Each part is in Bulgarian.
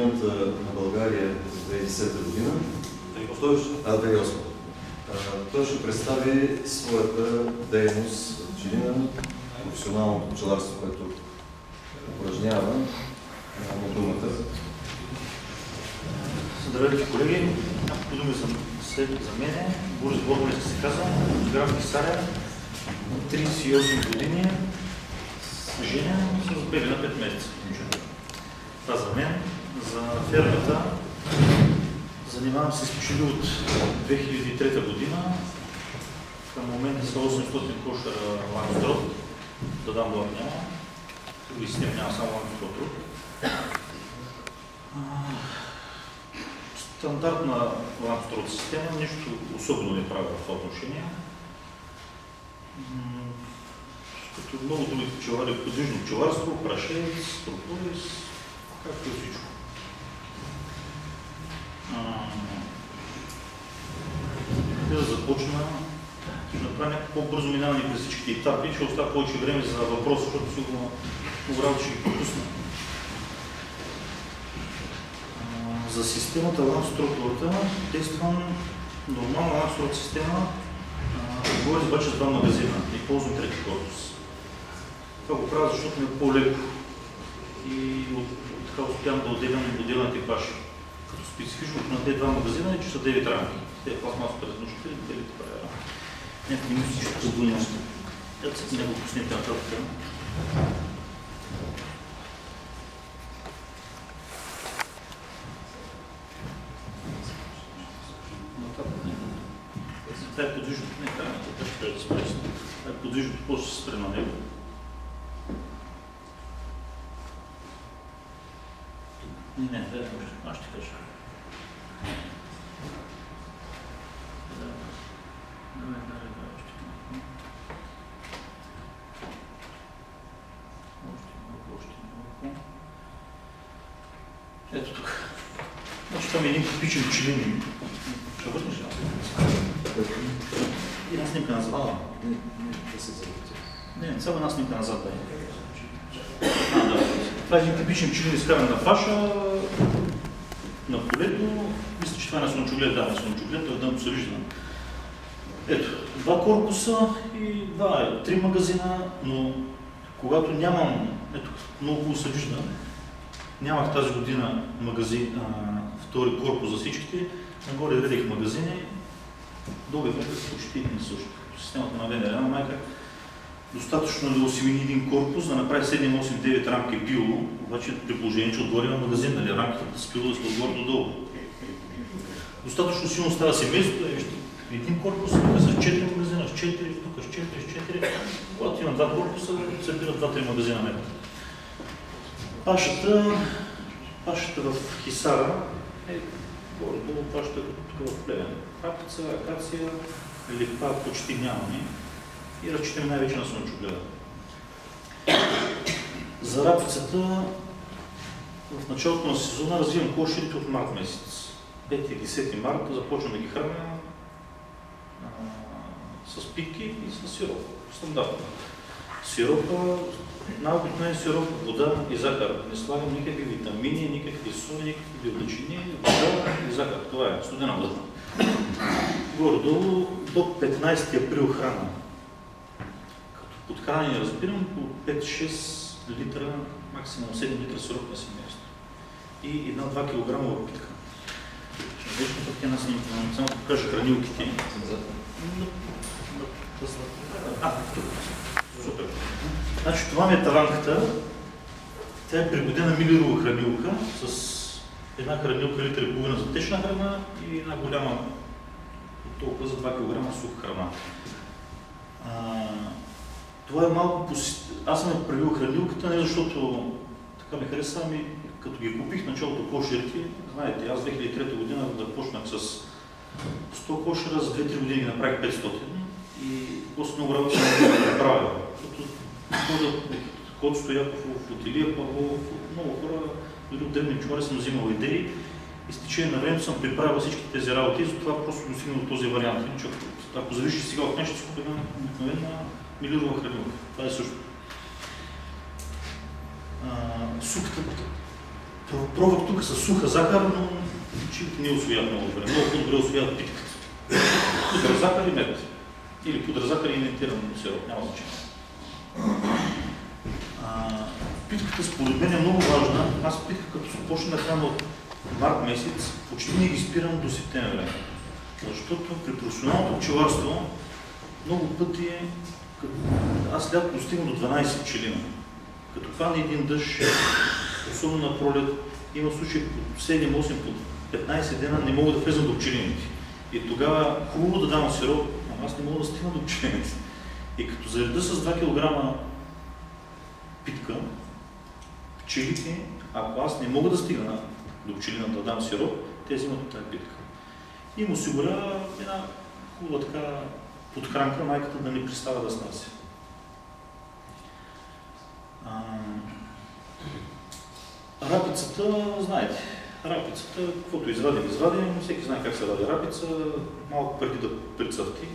годината на България за 2010 година, а 2008. Той ще представи своята дейност в пчелина, професионалното пчеларство, което упражнява на думата. Здравейте, колеги. Няколко думи за, за мен. Борис Борболев се казва, граф Кисаря, 38 години, женен с бели на 5 месеца. Това за мен. За фермата занимавам се с пчели от 2003 година. Към момента са 800 кошера лангстрот. Да дам благ няма. Други с няма само лангстрот стандартна ландстрот система, нищо особено не правя в това отношение. Като много други пчелари, подвижно пчеларство, прашец, структурис, както и всичко. Да започна, ще направя някакво по-бързо минаване през всичките етапи, ще оставя повече време за въпроса, защото сигурно много работа ще ги пропусна. За системата структурата действам нормална ланстрот система, говоря обаче с два магазина и ползвам трети корпус. Това го правя, защото ми е по-леко и от, така успявам да отделям отделен типаж. Специфичното на тези два магазина е, че са 9 рамки. Те пластмасовите разнощители, белите правя. Някакви мисли ще подгоня. Ето са няколко снимки нататък. Това е подвижното. Не, е да спреш. Това е подвижното, после се спре на него. Не, не, да, аз ще кажа. Ето тук. Значи това е един типичен пчелин. Ще върнеш ли? Една снимка назад. А, не, не, да се завърти. Не, само една снимка на полето. Мисля, че това е на слънчоглед, да, на слънчоглед, това дъното се вижда. Ето, два корпуса и два, три магазина, но когато нямам, ето, много се вижда, нямах тази година магазин, а, втори корпус за всичките, нагоре редих магазини, долу време почти не също. Системата на ВНР майка достатъчно е да осемени един корпус, да направи 7, 8, 9 рамки био, обаче при положение, че отгоре има магазин, нали, рамката да спила да отгоре до долу. Достатъчно силно става семейството, е, един корпус, тук с 4 магазина, с 4, тук с 4, с 4. Когато има два корпуса, се бират 2-3 магазина метра. Пашата, пашата в Хисара е горе-долу пашата тук в Плевен. Рапица, акация, липа почти нямаме и разчитаме най-вече на слънчогледа. За рапицата в началото на сезона развивам кошерите от март месец. 5 и 10 марта започвам да ги храня с пики и с сироп. Стандартно. Сиропа, най-обикновен сироп, вода и захар. Не слагам никакви витамини, никакви соли, никакви белтъчини, вода и захар. Това е студена вода. Горе-долу до 15 април храна. Като подхранение разбирам по 5-6 литра, максимум 7 литра сироп на семейство. И една-два килограмова питка. Вечно пък една снимка, само покажа хранилките. А, тук. Супер. Значи това ми е таванката. Тя е пригодена милирова хранилка с една хранилка литър и половина за течна храна и една голяма толкова за 2 кг суха храна. Това е малко по... Аз съм правил хранилката не защото така ми хареса, ами като ги купих началото кошерите, знаете, аз 2003 година започнах с 100 кошера, за 2-3 години направих 500 и после много работа да правя. Код Стояков в Отилия, Павлов, много хора, дори от древни чуари съм взимал идеи и с течение на времето съм приправил всички тези работи и затова просто го стигнал този вариант. Иначе, ако завиши сега от нещо, ще купя една милирова хранилка. Това е също. Суктата. Пробвах тук с суха захар, но чилите не освояват много добре. Много по-добре освояват питката. Пудра захар и мед. Или пудра захар и инвентиран сироп, няма значение. Питката според мен е много важна. Аз питка като започна да храна от март месец, почти не ги спирам до септември. Защото при професионалното пчеларство много пъти, аз лято достигам до 12 пчелина. Като падне един дъжд, особено на пролет, има случаи по 7-8, по 15 дена не мога да влезам до пчелините. И тогава хубаво да дам сироп, но аз не мога да стигна до пчелините. И като зареда с 2 кг питка, пчелите, ако аз не мога да стигна до пчелина да дам сироп, те взимат тази питка. И му осигурява една хубава така подхранка, майката да не пристава да снася. Рапицата, знаете, рапицата, каквото извадим, извадим, всеки знае как се ради рапица, малко преди да прицъфти,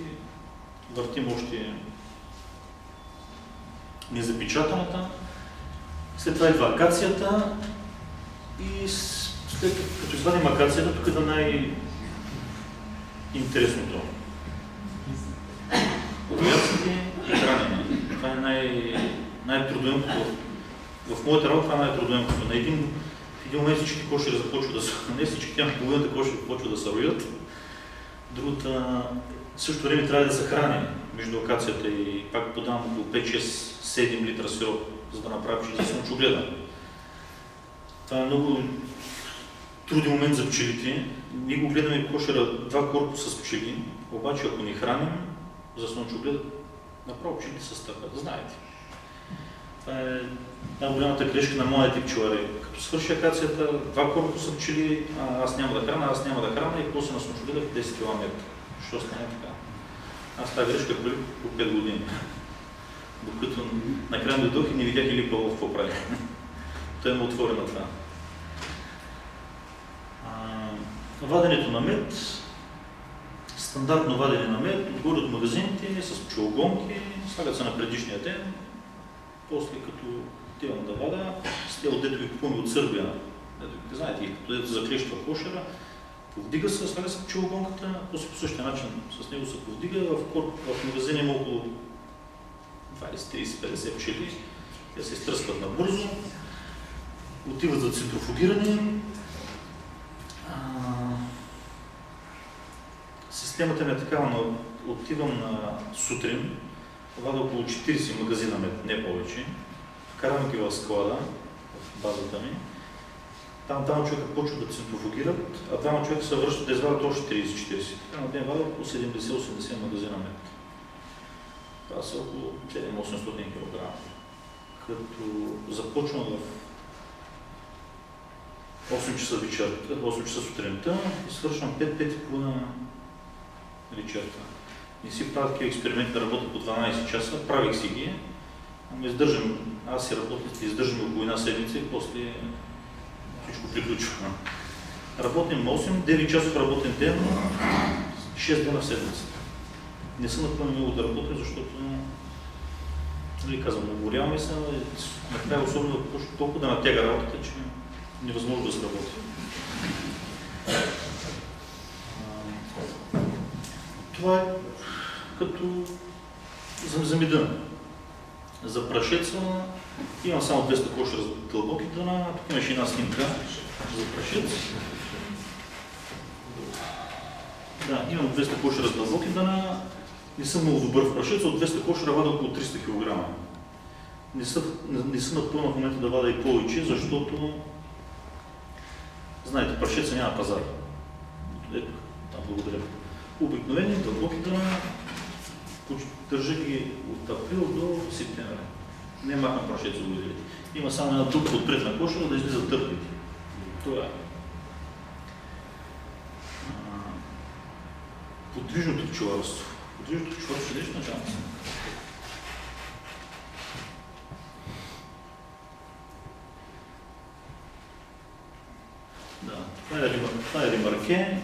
въртим още незапечатаната, след това идва акацията и след като извадим акацията, тук е най-интересното. Обяците и хранене. Това е най- най-трудоемкото. В моята работа това е най-трудоемкото. На един, в един момент всички кошери започват да се... Не всички, тя половината кошери започват да се роят. Другата, също време трябва да се храни между акацията и пак подам около 5-6-7 литра сироп, за да направи да съм чугледа. Това е много труден момент за пчелите. Ние го гледаме кошера два корпуса с пчели, обаче ако ни храним, за слънчоглед, направо пчелите се стъпят, знаете. Това е най-голямата грешка на моите пчелари. Като свърши акацията, два корпуса пчели, аз няма да храна, аз няма да храна и после на слънчогледа в 10 км. Що стане така? Аз тази грешка правих по 5 години. Докато накрая дойдох и не видях или Павлов какво прави. Той ме отвори на това. ваденето на мед, стандартно вадене на мед, отгоре от магазините, с пчелогонки, слагат се на предишния ден, после като отивам да вада, с те дето ви купуваме от Сърбия, дето, знаете, като дето заклещва кошера, повдига се, слага се пчелогонката, после по същия начин с него се повдига, в, корп, в магазина има около 20-30-50 пчели, те се изтръскват набързо, отиват за центрофугиране, Системата ми е такава, но отивам на сутрин, вада около 40 магазина не повече, вкарвам ги в склада, в базата ми. Там двама човека почват да центрофугират, а двама човека се връщат да извадят още 30-40. Така на ден вада около 70-80 магазина мед. Това са около 7-800 кг. Като започвам в 8 часа вечерта, 8 часа сутринта и свършвам 5-5 половина вечерта. Не си правя такива експерименти да работя по 12 часа, правих си ги, ама издържам, аз си работя, издържам около една седмица и после всичко приключва. Работим 8-9 часов работен ден, 6 дена в седмицата. Не съм напълно много да работя, защото нали казвам, уморяваме се, накрая особено толкова да натяга работата, че невъзможно да се работи. Това е като за, за прашеца имам само 200 кошера дълбоки дъна. Тук имаше една снимка за прашец. Да, имам 200 кошера дълбоки дъна. Не съм много добър в прашец, от 200 кошера вада около 300 кг. Не съм, не съм напълно в момента да вада и повече, защото знаете, прашеца няма пазар. Ето, там благодаря обикновени дълбоки дъна, държа ги от април до септември. Не махам прашец годините. Има само една дупка отпред на кошера да излизат търпите. Това е. Подвижното пчеларство. Подвижното пчеларство е нещо на шанса. Да, това е, това е ремарке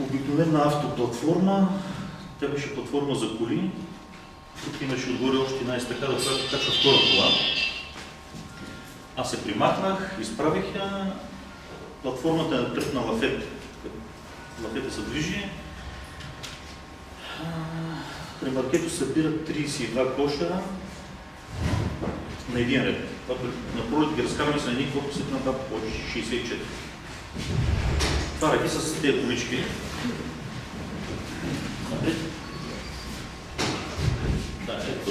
обикновена автоплатформа, тя беше платформа за коли. Тук имаше отгоре още една така, да която качва втора кола. Аз се примахнах, изправих я, платформата е тръпна лафет. Лафета се движи. При маркето събират 32 кошера на един ред. На пролет ги разкарваме с един, се на по 64. Това ръки с тези колички. Да, ето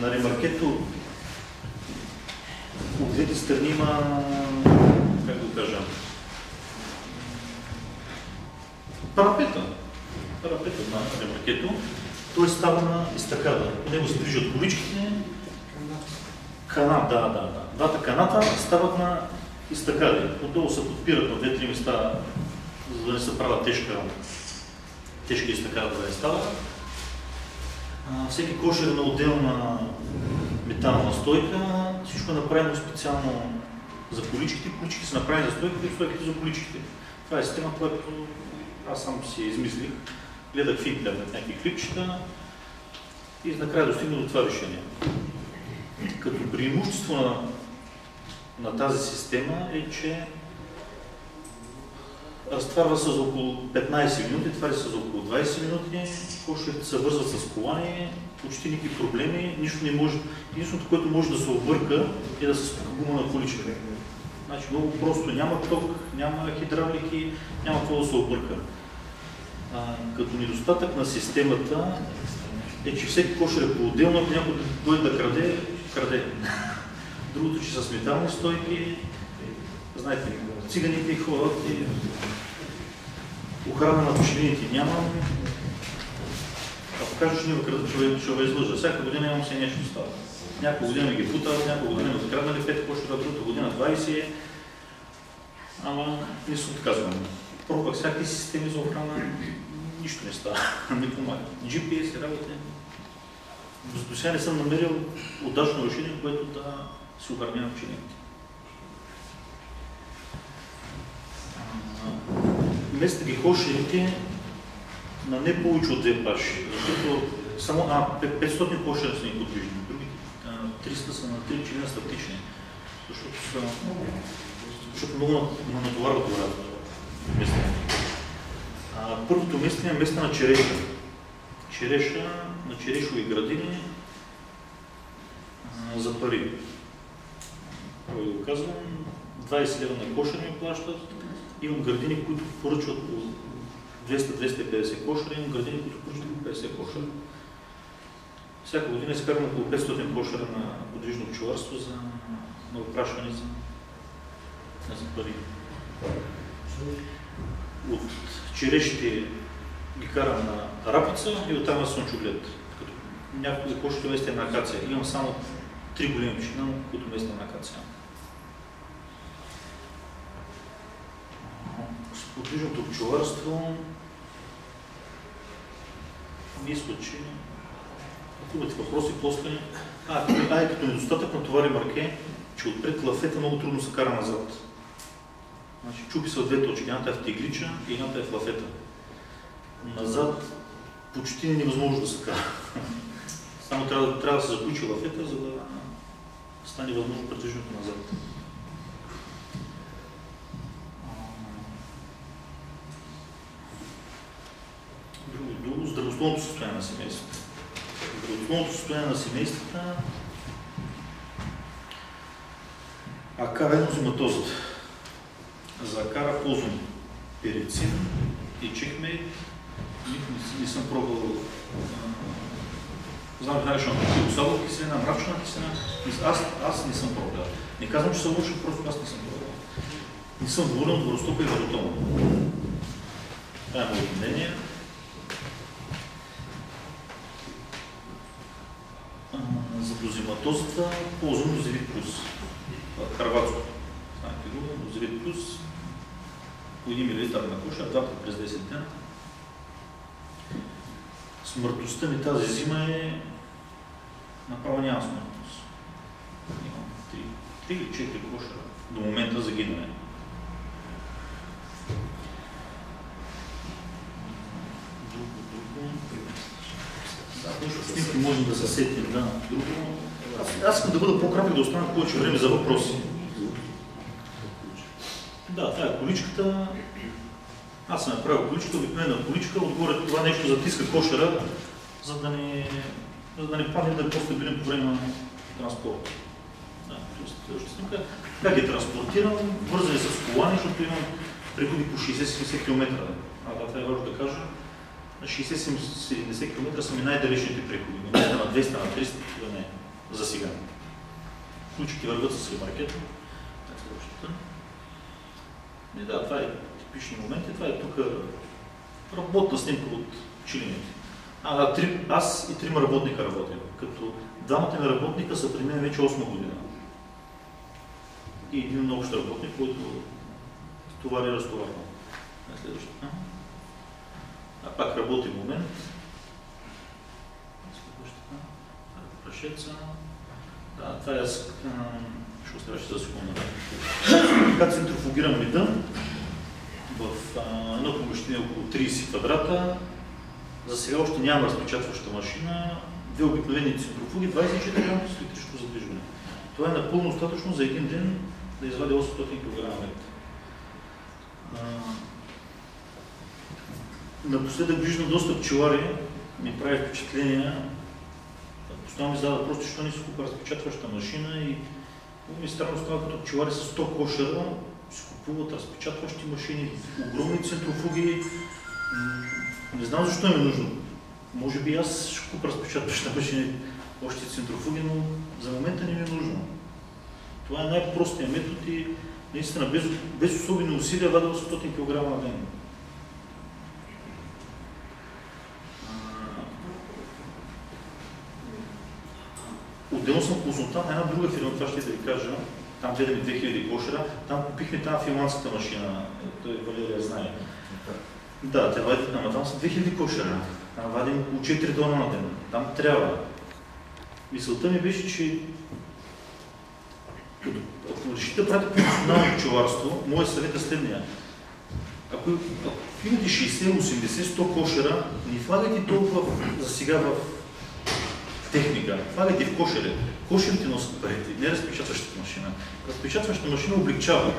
На ремаркето от двете страни има, как го кажа, парапета. Парапета на ремаркето. Той става на изтакада. По него се движат количките. Канат, да, да, да. Двата каната стават на изтакади. Отдолу се подпират на две-три места, за да не се правят тежка, тежка изтакада да не става. Всеки кошер е на отделна метална стойка. Всичко е направено специално за количките. Количките са направени за стойките и стойките за количките. Това е система, която аз сам си измислих. Гледах в интернет някакви клипчета и накрая достигнах до това решение. Като преимущество на, на тази система е, че разтварва се за около 15 минути, твари се за около 20 минути, кошерите се вързват с колани, почти никакви проблеми, нищо не може. Единственото, което може да се обърка е да се спука гума на количка. Значи много просто, няма ток, няма хидравлики, няма какво да се обърка. А, като недостатък на системата е, че всеки кошер е по-отделно, ако някой дойде да краде, краде. Другото, че са метални стойки, знаете, циганите ходят и охрана на пчелините нямам. Ако кажеш, ние човек ще ме излъжа. Всяка година имам се нещо става. Няколко година ги путат, няколко година ми откраднали 5 кошера, другата година 20. Ама не се отказвам. Пробвах всякакви системи за охрана, нищо не става, не помага. GPS работа. До сега не съм намерил удачно решение, което да охранявам пчелините. Вместо ги кошерите на не повече от две паши, защото само а, 500 кошера са ни подвижни, другите 300 са на 3 че не статични, защото, са, защото много натоварват гората. Първото место е место на череша. Череша на черешови градини за пари. Кой го казвам, 20 лева на кошер ми плащат. Имам градини, които поръчват по 200-250 кошера, имам градини, които поръчват по 50 кошера. Всяка година изкарвам около 500 кошера на подвижно пчеларство за, на опрашване за, за пари. От черешите ги карам на рапица и оттам на слънчоглед. Като някои кошите местя на акация. Имам само три големи пчина, които местя на акация. С подвижното пчеларство мисля, че ако имате въпроси, плоскани. А, а е като недостатък на товари марке, че отпред лафета много трудно се кара назад. Значи, чупи от две точки. Едната е в теглича и едната е в лафета. Назад почти е невъзможно да се кара. Само трябва, трябва да се заключи лафета, за да стане възможно придвижването назад. Друго, друго, здравословното състояние на семейството. Здравословното състояние на семействата акара енозиматозата. За акара ползвам перицин и чекмейт. Не, не съм пробвал Знам, че наричам килосалова киселина, мрачна киселина. Аз, аз не съм пробвал. Не казвам, че съм лошо, просто аз не съм пробвал. Не съм доволен от върстопа и въртома. Това е моето мнение. За дозиматозата ползвам дозивит плюс. Харватско. Знаете го, дозивит плюс. По 1 мл на коша, два пъти през 10 дена. Смъртността ми тази зима е направо няма смъртност. Имам 3 или 4 кошера до момента загинане. Друго, друго. Точно снимки може да се сетим, да. Друго, Аз, аз искам да бъда по-кратък, да остана повече време за въпроси. Да, това е количката. Аз съм направил количка, обикновена количка, отгоре това нещо затиска кошера, за да не, за да не падне да е по-стабилен по време на транспорта. Да, снимка. Как ги транспортирам? Вързани с колани, защото имам приходи по 60-70 км. А, да, това е важно да кажа. На 60-70 км са ми най-далечните приходи. Не на 200, на 300, да не. За сега. Ключите върват с ремаркета. Не, да, това е типични моменти. Това е тук работна снимка от чилините. А, три, аз и трима работника работим, като двамата ми работника са при мен вече 8 година. И един общ работник, който товари разтоварва. Следващата. А пак работи момент. Да, това е. Ще оставяше за секунда. Как центрофугирам лида в едно помещение около 30 квадрата, за сега още няма разпечатваща машина, две обикновени центрофуги, 24 градуса електрическо задвижване. Това е напълно достатъчно за един ден да извади 800 кг. Напоследък виждам доста пчелари, ми прави впечатление, постоянно ми задава въпрос, защо не си купа разпечатваща машина и ми странно става като пчелари с 100 кошера, си купуват разпечатващи машини, огромни центрофуги, не знам защо е нужно. Може би аз ще купа разпечатваща машина, още центрофуги, но за момента не ми е нужно. Това е най-простият метод и наистина без, без особени усилия вада 800 кг на ден. Отделно съм консултант на една друга фирма, това ще да ви кажа. Там гледаме 2000 кошера, там купихме тази финландската машина, той Валерия знае. Да, те вадят, ама там са 2000 кошера. Там вадим около 4 тона на ден. Там трябва. Мисълта ми беше, че ако решите да правите професионално пчеларство, моят съвет е следния. Ако, ако имате 60, 80, 100 кошера, не влагайте толкова за сега в техника. Влагайте в кошери. Кошерите носят парите, не разпечатващата машина. Разпечатващата машина облегчава.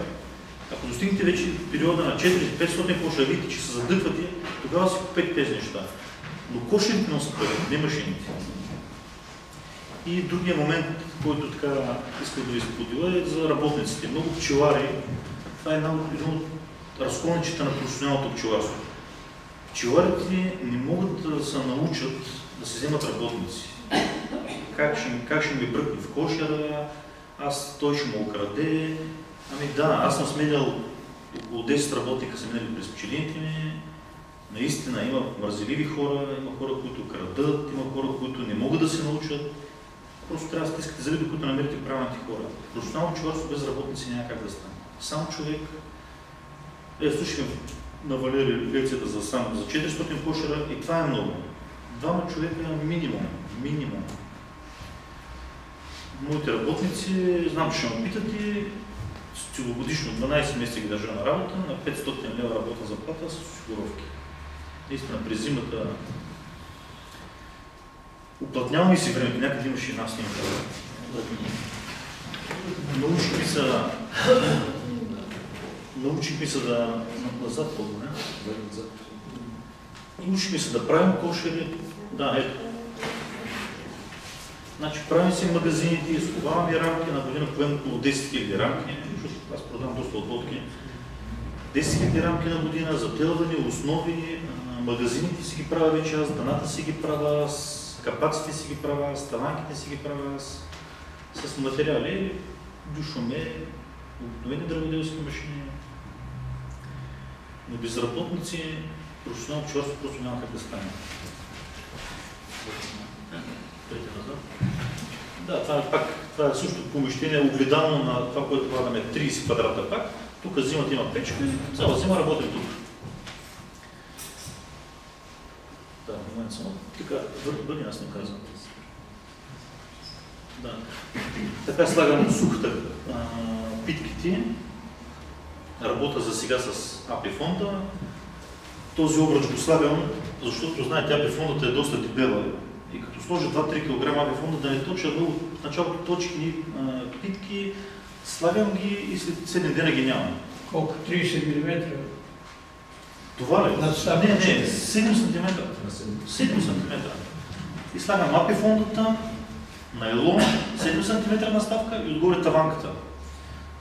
Ако достигнете вече периода на 400-500 кошера, видите, че се задъхвате, тогава си купете тези неща. Но кошерите носят пари, не машините. И другия момент, който така искам да ви споделя е за работниците. Много пчелари, това е една от, разклоничите на професионалното пчеларство. Пчеларите не могат да се научат да се вземат работници. Как ще, как ще ми бръкне в кошера, аз, той ще му украде. Ами да, аз съм сменял около 10 работника са минали през пчелините ми. Наистина има мързеливи хора, има хора, които крадат, има хора, които не могат да се научат. Просто трябва да стискате зъби, докато намерите правилните хора. Професионално човарство без работници няма как да стане. Сам човек, е, слушахме на Валери лекцията за сам, за 400 кошера и това е много. Двама човека минимум. Минимум. Моите работници, знам, че ще ме питате, целогодишно 12 месеца ги държа на работа, на 500 лева работа заплата с осигуровки. Наистина през зимата Уплътняваме си времето, някъде имаше една снимка. Научихме се, научихме се да... Назад по-добре. Научихме се да правим кошери. Да, ето. Значи правим си магазините, изковаваме рамки, на година поем около 10 000 рамки, аз продам доста отводки. 10 000 рамки на година, зателвани, основи, магазините си ги правя вече аз, даната си ги правя аз, капаците си ги правя, ставанките си ги правя с, с материали, душоме, обикновени дърводелски машини. Но безработници, професионално човърство просто няма как да стане. Да, това е пак, това е също помещение, огледално на това, което влагаме 30 квадрата пак. Тук зимата има печка и цяла зима работим тук. Да, в момент само. Така, бъди аз не казвам. Да. Така слагам сухата питките. Работа за сега с АПИ фонда. Този обръч го слагам, защото знаете, АПИ фондата е доста дебела и като сложа 2-3 кг абифонда да не точа много в началото точки питки, слагам ги и след 7 дена ги няма. Колко? 30 мм? Това ли? Не, не, 7 см. 7 см. И слагам апифондата, найлон, 7 см наставка и отгоре таванката.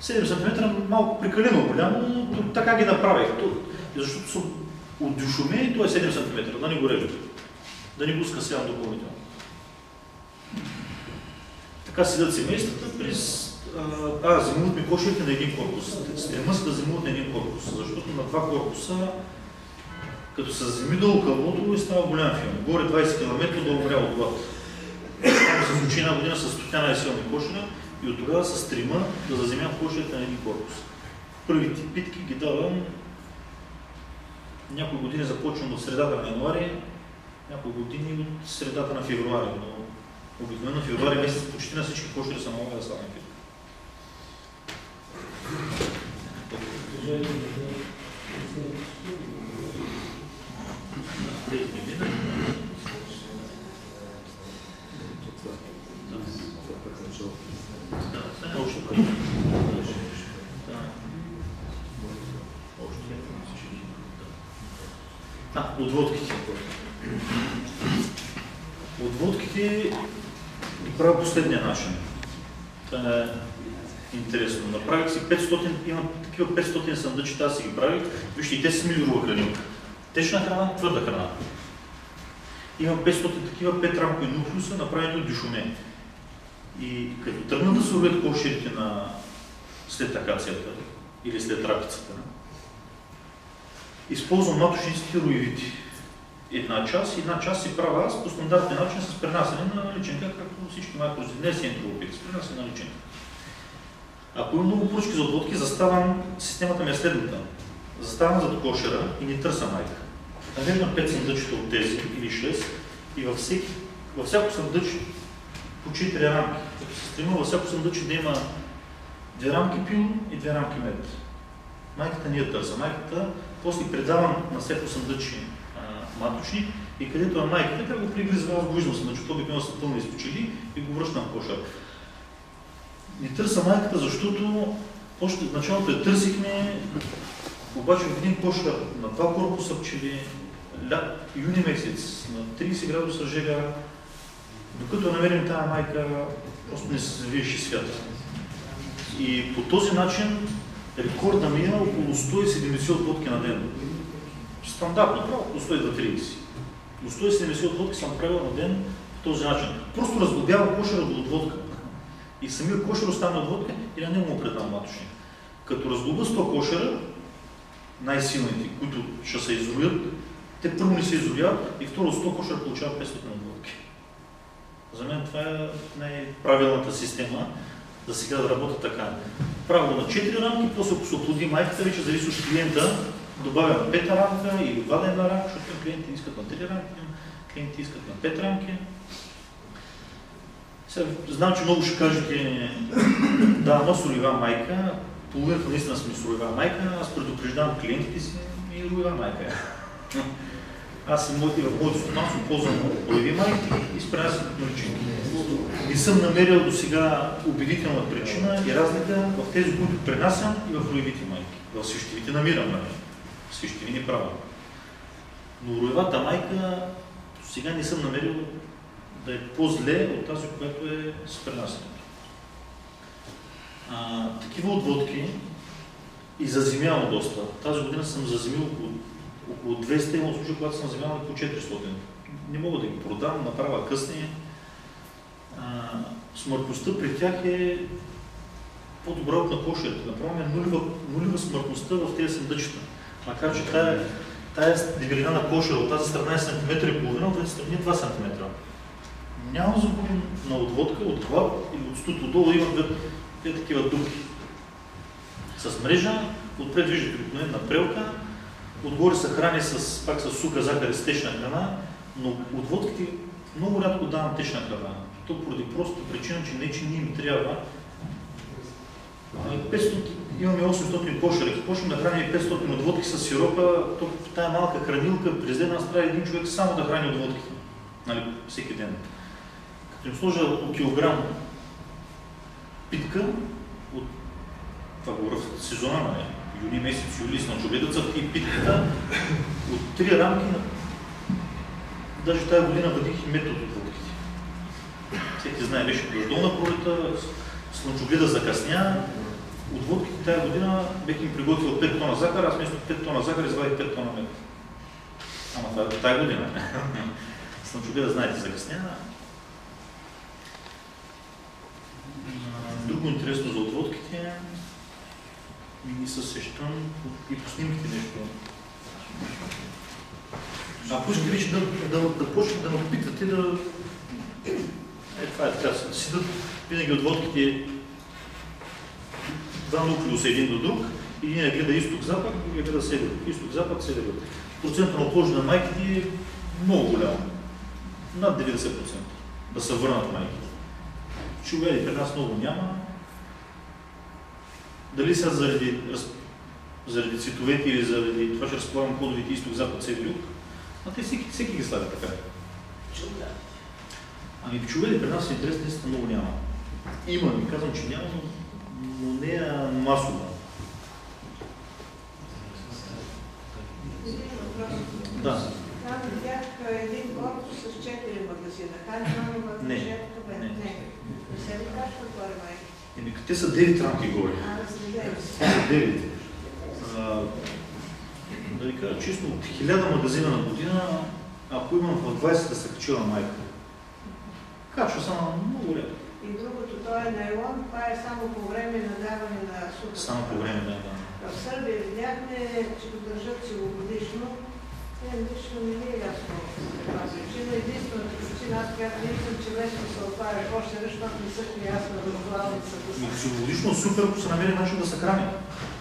7 см малко прекалено голямо, но така ги направих. Защото от дюшуме и то е 7 см, да не го режа. Да не го скъсявам допълнително. Така седят семействата през... А, зимуват ми кошерите на един корпус. Стрима се да зимуват на един корпус, защото на два корпуса като се земи долу кълбото и става голям филм. Горе 20 км да умря от глад. Там се случи една година с стотяна и силни кошера и от тогава с трима да заземям кошерите на един корпус. Първите питки ги давам някои години започвам от средата на януари, някои години от средата на февруари, но обикновено февруари месец почти на всички кошери са много да стане питка. Правя последния начин. Това е интересно. Направих си 500, имам такива 500 съндъчета, аз си ги правих. Вижте, и те са милирова хранилка. Течна храна, твърда храна. Имам 500 такива 5 рамкови нуклеуса, направени от дюшуме. И като тръгна да се урвят кошерите на след акацията или след рапицата, използвам маточниците роевити. Една част, една част си правя аз по стандартен начин с пренасене на личинка, както всички производители. Не си ентропит, с пренасене на личинка. Ако имам много поръчки за отводки, заставам, системата ми е следната. Заставам зад кошера и не търся майка. Навеждам 5 съндъчета от тези или 6 и във, всеки, във всяко съндъч по 4 рамки. Като се стремя във всяко съндъче да има две рамки пил и две рамки мед. Майката не я търса. Майката после предавам на всяко съндъче маточник и където е майката, как го пригризва, аз го виждам съндъчето, обикновено са пълни изпочили и го връщам в кошер. Не търса майката, защото още в началото я търсихме, обаче в един кошер на два корпуса пчели, юни месец, на 30 градуса жега, докато намерим тази майка, просто не се завиеше свят. И по този начин рекорда ми е около 170 отводки на ден. Стандартно, право около 130. До 170 отводки съм правил на ден по този начин. Просто разглобявам кошера до отводка. И самия кошер остана отводка и на него му предам маточник. Като разглоба 100 кошера, най-силните, които ще се изроят, те първо не се изроят и второ 100 кошера получават 500 отводки. За мен това е най-правилната система да сега да работя така. Правило на 4 рамки, после ако се оплоди майката, вече зависи от клиента, добавям 5 рамка или вада една рамка, защото клиенти искат на 3 рамки, клиенти искат на 5 рамки. Сега, знам, че много ще кажете, да, но солива майка, половината наистина сме солива майка, аз предупреждавам клиентите си и ролева майка. Аз съм моите в моето стопанство ползвам полови майки и спренасям на личинки. Не съм намерил до сега убедителна причина и разлика в тези, които пренасям и в роевите майки. В свещевите намирам, нали? Свещеви не правя. Но роевата майка сега не съм намерил да е по-зле от тази, която е с пренасенето. такива отводки и заземявам доста. Тази година съм заземил около, около 200, имам случай, когато съм заземявал по 400. Не мога да ги продам, направя късни смъртността при тях е по-добра от на кошерите. Направо е нулева, нулева смъртността в тези съндъчета. Макар, че тая, тая дебелина на кошера от тази страна е сантиметър и половина, от тази страна е 2 см. Няма загуба на отводка, от хлад или от студ отдолу има две, две такива дупки. С мрежа, отпред виждате обикновена прелка, отгоре се храни с, пак с суха, захар и с течна храна, но отводките много рядко давам течна храна. То поради проста причина, че не, че ние ми трябва 500, имаме 800 кошера, почнем да храним 500 отводки с сиропа, то в тази малка хранилка през ден аз трябва един човек само да храни отводките. нали, всеки ден. Като им сложа по килограм питка, от това говоря в сезона, нали, юни месец, юли, с ночобедъца и питката, от три рамки, даже тази година въдих и метод от водките. Всеки знае, беше дождол на пролета, слънчогледа закъсня, от водките тази година бех им приготвил 5 тона захар, аз вместо 5 тона захар извадих 5 тона мед. Ама това е тази година. Слънчогледа, знаете, закъсня. Друго интересно за отводките, ми се сещам и по снимките нещо. Ако искате вече да, да, да почнете да ме питате, да... Е, това е така, седат винаги отводките два нуклеуса един до друг, един гледа изток-запад, другия гледа север. Изток-запад, север. Процентът на отложи на майките е много голям. Над 90%. Да се върнат майките. Човери при нас много няма. Дали са заради, заради цветовете или заради това, че разполагам кодовите изток-запад, север, юг, а те всеки, всеки ги слага така. Ами пчовели при нас интерес наистина много няма. Има, ми казвам, че няма, но но не е масово. Да. Там видях един корпус с четири магазина. Канемано в Не. Не. Не. Не се ли кашва горе, май? Еми, те са 9 рамки горе. А. 9. А, да ви кажа, чисто от 1000 магазина на година, ако имам в 20 да се качила майка. Качва само много рядко. И другото, то е найлон, това е само по време на даване на супер. Само по време, да, да. В Сърбия видяхме, че го държат целогодишно. Е, лично не ми е ясно каква причина. Единствената причина, аз която не искам, че лесно се отваря още нещо, защото не са ясна в главницата. Но целогодишно супер, ако се намери начин да се храни.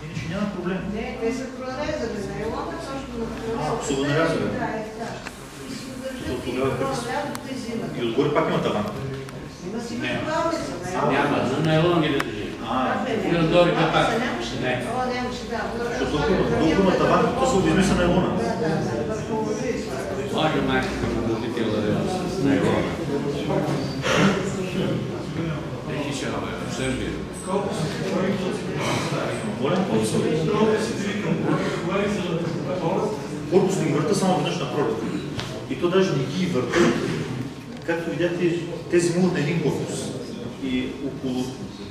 Иначе няма проблем. Не, те са прорезали найлона, точно на А, ако са го нарязали? Да, е така. И си го държат и. И отгоре пак има таван. Има си Не. главница, найлон. Няма, за найлон ги да държи. А, И отгоре капак. Не. Да. защото толкова, таван, то се обезмисля на елона. Да, да, да, върху лъжи. Може майка да дадете ларел с найлона. Рехи се в Сърбия. Волен Корпус ги върта само веднъж на пролет. И то даже не ги върта. Както видяхте, тези могат на един корпус. И около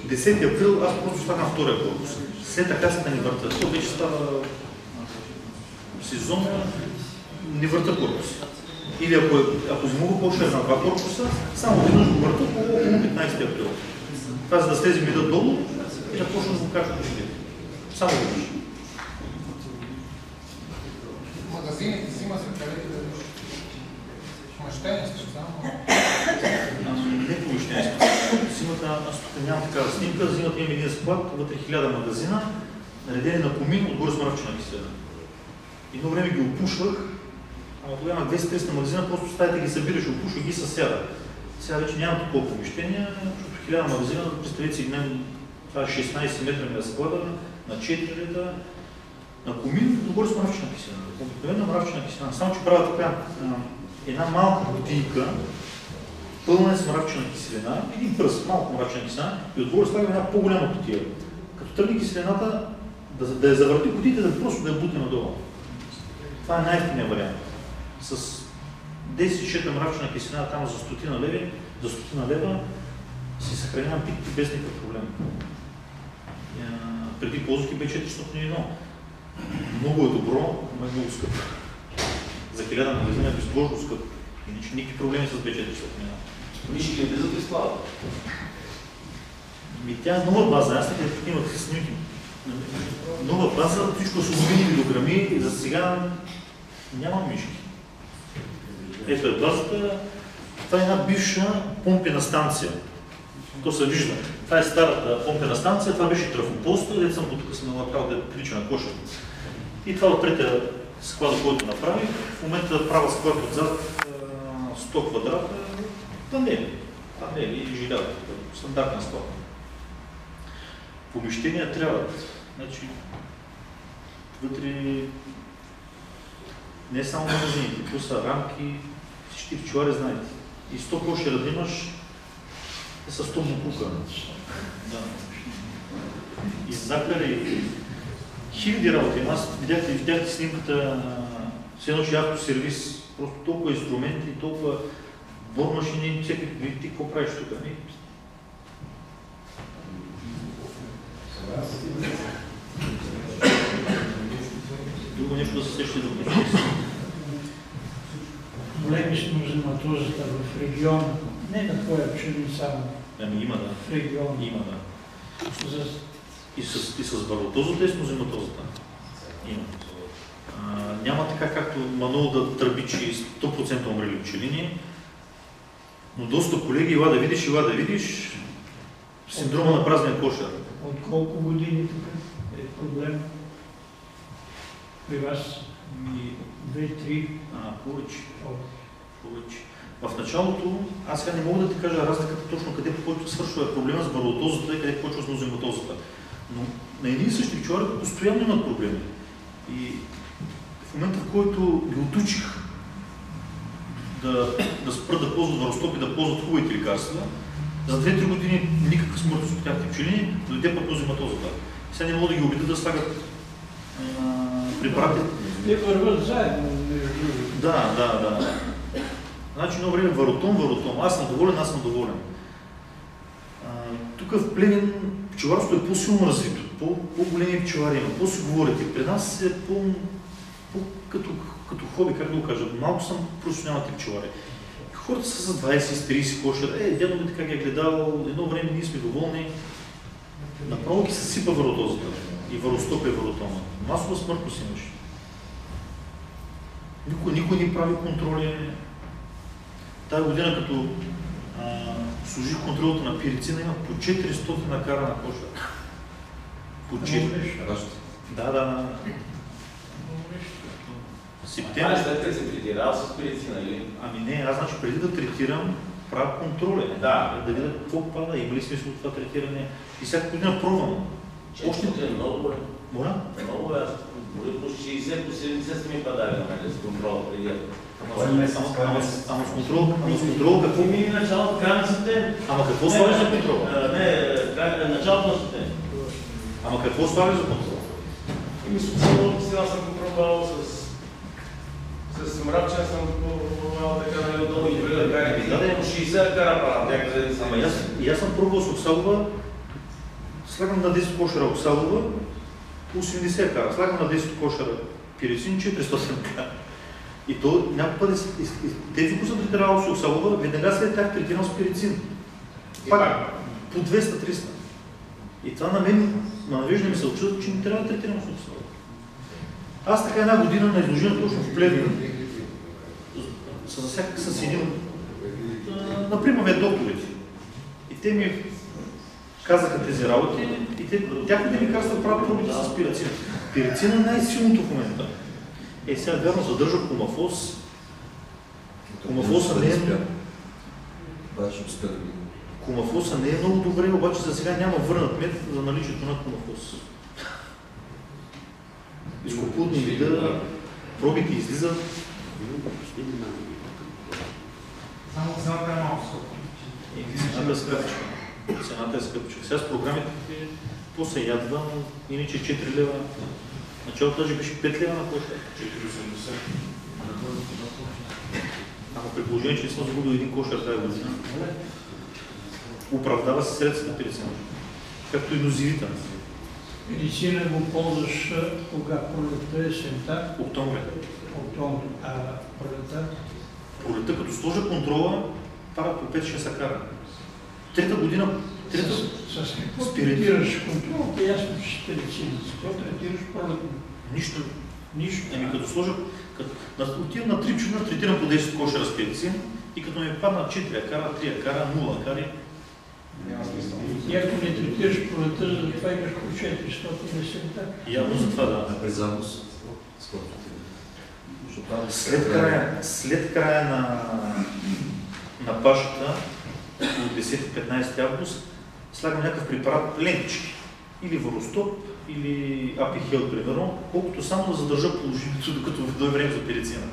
10 април аз просто слагам втория корпус. След така се не върта. То вече става сезон, не върта корпус. Или ако, е- ако мога по-шер на два корпуса, само веднъж го върта около 15 април. Това за да слезе меда долу и да почне да го шките. Само веднъж. Магазините взима се да. Помещение специално. Не помещение. Зимата, аз тук нямам такава снимка, зимата има един склад, вътре хиляда магазина, наредени на помин, отгоре с мръвчина киселина. Едно време ги опушвах, ама тогава имах 200-300 магазина, просто стаята ги събираш, опушвах ги със сяда. Сега вече нямам такова помещение, защото хиляда магазина, представете си, мен, това е 16 метра ми склада, на 4 реда, на комин, отгоре с мръвчина киселина. Обикновена мръвчина киселина. Само, че правя така, една малка бутийка, пълна е с мрачна киселина, един пръст, малко мрачна киселина и отгоре слагам една по-голяма кутия. Като тръгне киселината, да, да я завърти кутията, да просто да я бутне надолу. Това е най-ефтиният вариант. С 10 шета мрачна киселина там за стотина лева, за стотина лева си съхранявам питки без никакъв проблем. А, преди ползвах и B401. Много е добро, но е много скъпо. За 1000 магазина е безбожно скъпо. Иначе никакви проблеми с B401. Мишки не влизат ли в склада? Ми тя е нова база, аз така имах снимки. Нова база, всичко с алуминиеви дограми, за сега няма мишки. Ето е базата, това е една бивша помпена станция. То се вижда. Това е старата помпена станция, това беше трафопоста, дето съм тук съм направил да прилича на коша. И това от третия склада, който направих. В момента правя склад отзад а, 100 квадрата, панели. Панели и жиляда, стандартна склад. Помещения трябват. Значи, вътре не само магазините, то са рамки, Всички пчелари знаете. И 100 кошера да имаш е с 100 букука. Да. И захари, хиляди работи. Аз видяхте, видяхте снимката, все едно, че автосервис, просто толкова инструменти, толкова бормашини, всеки ти какво правиш тук? Ами, Друго нещо да се сеща да го Големи сме взематозата в региона, не на твоя пчелин само, Ами има да. в региона. Има да. За И с, и с баротозата и с нозематозата. Има. А, няма така както Манол да тръби, че 100% умрели пчелини, но доста колеги, ела да видиш, ела да видиш, синдрома на празния кошер. от колко години тук е проблем? При вас И, две-три. а, повече, повече. В началото, аз сега не мога да ти кажа разликата точно къде почва свършва проблема с баротозата и къде почва с нозематозата. Но на едни и същи пчелари постоянно имат проблеми. И в момента, в който ги отучих да, да спрат да ползват върстоп и да ползват хубавите лекарства, за 2-3 години никаква смъртност от тяхните пчелини, дойде пък нозематозата. Сега не мога да ги убедя да слагат препарати. Те върват заедно. Да, да, да. Значи едно време варотом, варотом. Аз съм доволен, аз съм доволен. Тук в Плевен пчеларството е по-силно развито. По- По-големи пчелари има, по-си говорите. При нас е по, по като, като хоби, как да го кажа. Малко съм професионалните пчелари. Хората са с 20, с 30 кошера. Е, дядо ми така ги е гледал, едно време ние сме доволни. Направо ги се сипа варотозата. И варостоп е варотома. Масова смъртност имаш. Никой, никой не прави контроли. Тая година, като а, служих контролата на пирицина, има по 400 накара на коша. По 4. Вашето. Да, да, да. Е Септември. след като се тренирал с пирицина, или? Ами не, аз значи преди да третирам, правя контроли. Да. Да видя какво пада, има ли смисъл от това третиране. И всяка година пробвам. Още- Още е много добре. Моля? Много е. Дори по 60 по 70 са ми падали на мен с контрола преди. Ама, ама, с контрол, ама с контрол какво? ми началото, края на септември. Ама какво слагаш за контрола? А, Не, края- началото на септември. Ама какво слагаш за контрол? И мисля, че сега съм го пробвал с с мрачен съм го пробвал така нали отдолу и преди да кари. Да, да. По 60 кара някъде. Ама и аз, и аз съм пробвал с оксалова, слагам на 10 кошера оксалова, 80 кара, слагам на 10 кошера пирисин, 400 кара. И то някой път, тези, които съм третирал с оксалова, веднага след тях третирам с пирицин. Пак по 200-300. И това на мен ме навежда ми се очуда, че не трябва да третирам с оксалова. Аз така една година на изложение точно в Плевен, с, с, един, а, например, докторите. И те ми казаха тези работи и те, тяхните лекарства правят пробите с пирацин. Пирацин е най-силното в момента. Е, сега вярно задържа комафос. Комафоса не е, Баш успя да комафоса не е много добре, обаче за сега няма върнат мет за наличието на комафос. Изкопутни вида, пробите излизат. Само цената е малко цената е скъпчка. Цената е скъпчка. Сега с програмите по се ядва, иначе 4 лева. Началото даже беше 5 лева на коша. 4,80. Ама при положение, че не съм загубил един кошер тази година, оправдава се средствата при цена. Както и дозивита. Медицина го ползваш кога пролетта, есента, Октомври. октомври, а пролетта Пролета, като сложа контрола, пара по 5-6 кара. Трета година, трета, С, с какво третираш контролата? Ясно, че ще. С какво третираш пролетно? нищо. Нищо. Ами като сложа, като, на, отивам на 3 пчелина, третирам по 10 кошера с пирицин и като ми падна 4 акара, 3 акара, 0 акари, Няма смисъл. И ако не третираш пролетта, затова имаш по 400 есента. явно за това да. А през август, скоро ти Защото там След края, след края на, на пашата, от 10-15 август, слагам някакъв препарат, лентички. Или воростоп, или апихел, примерно, колкото само да задържа положението, докато дойде време за перицина.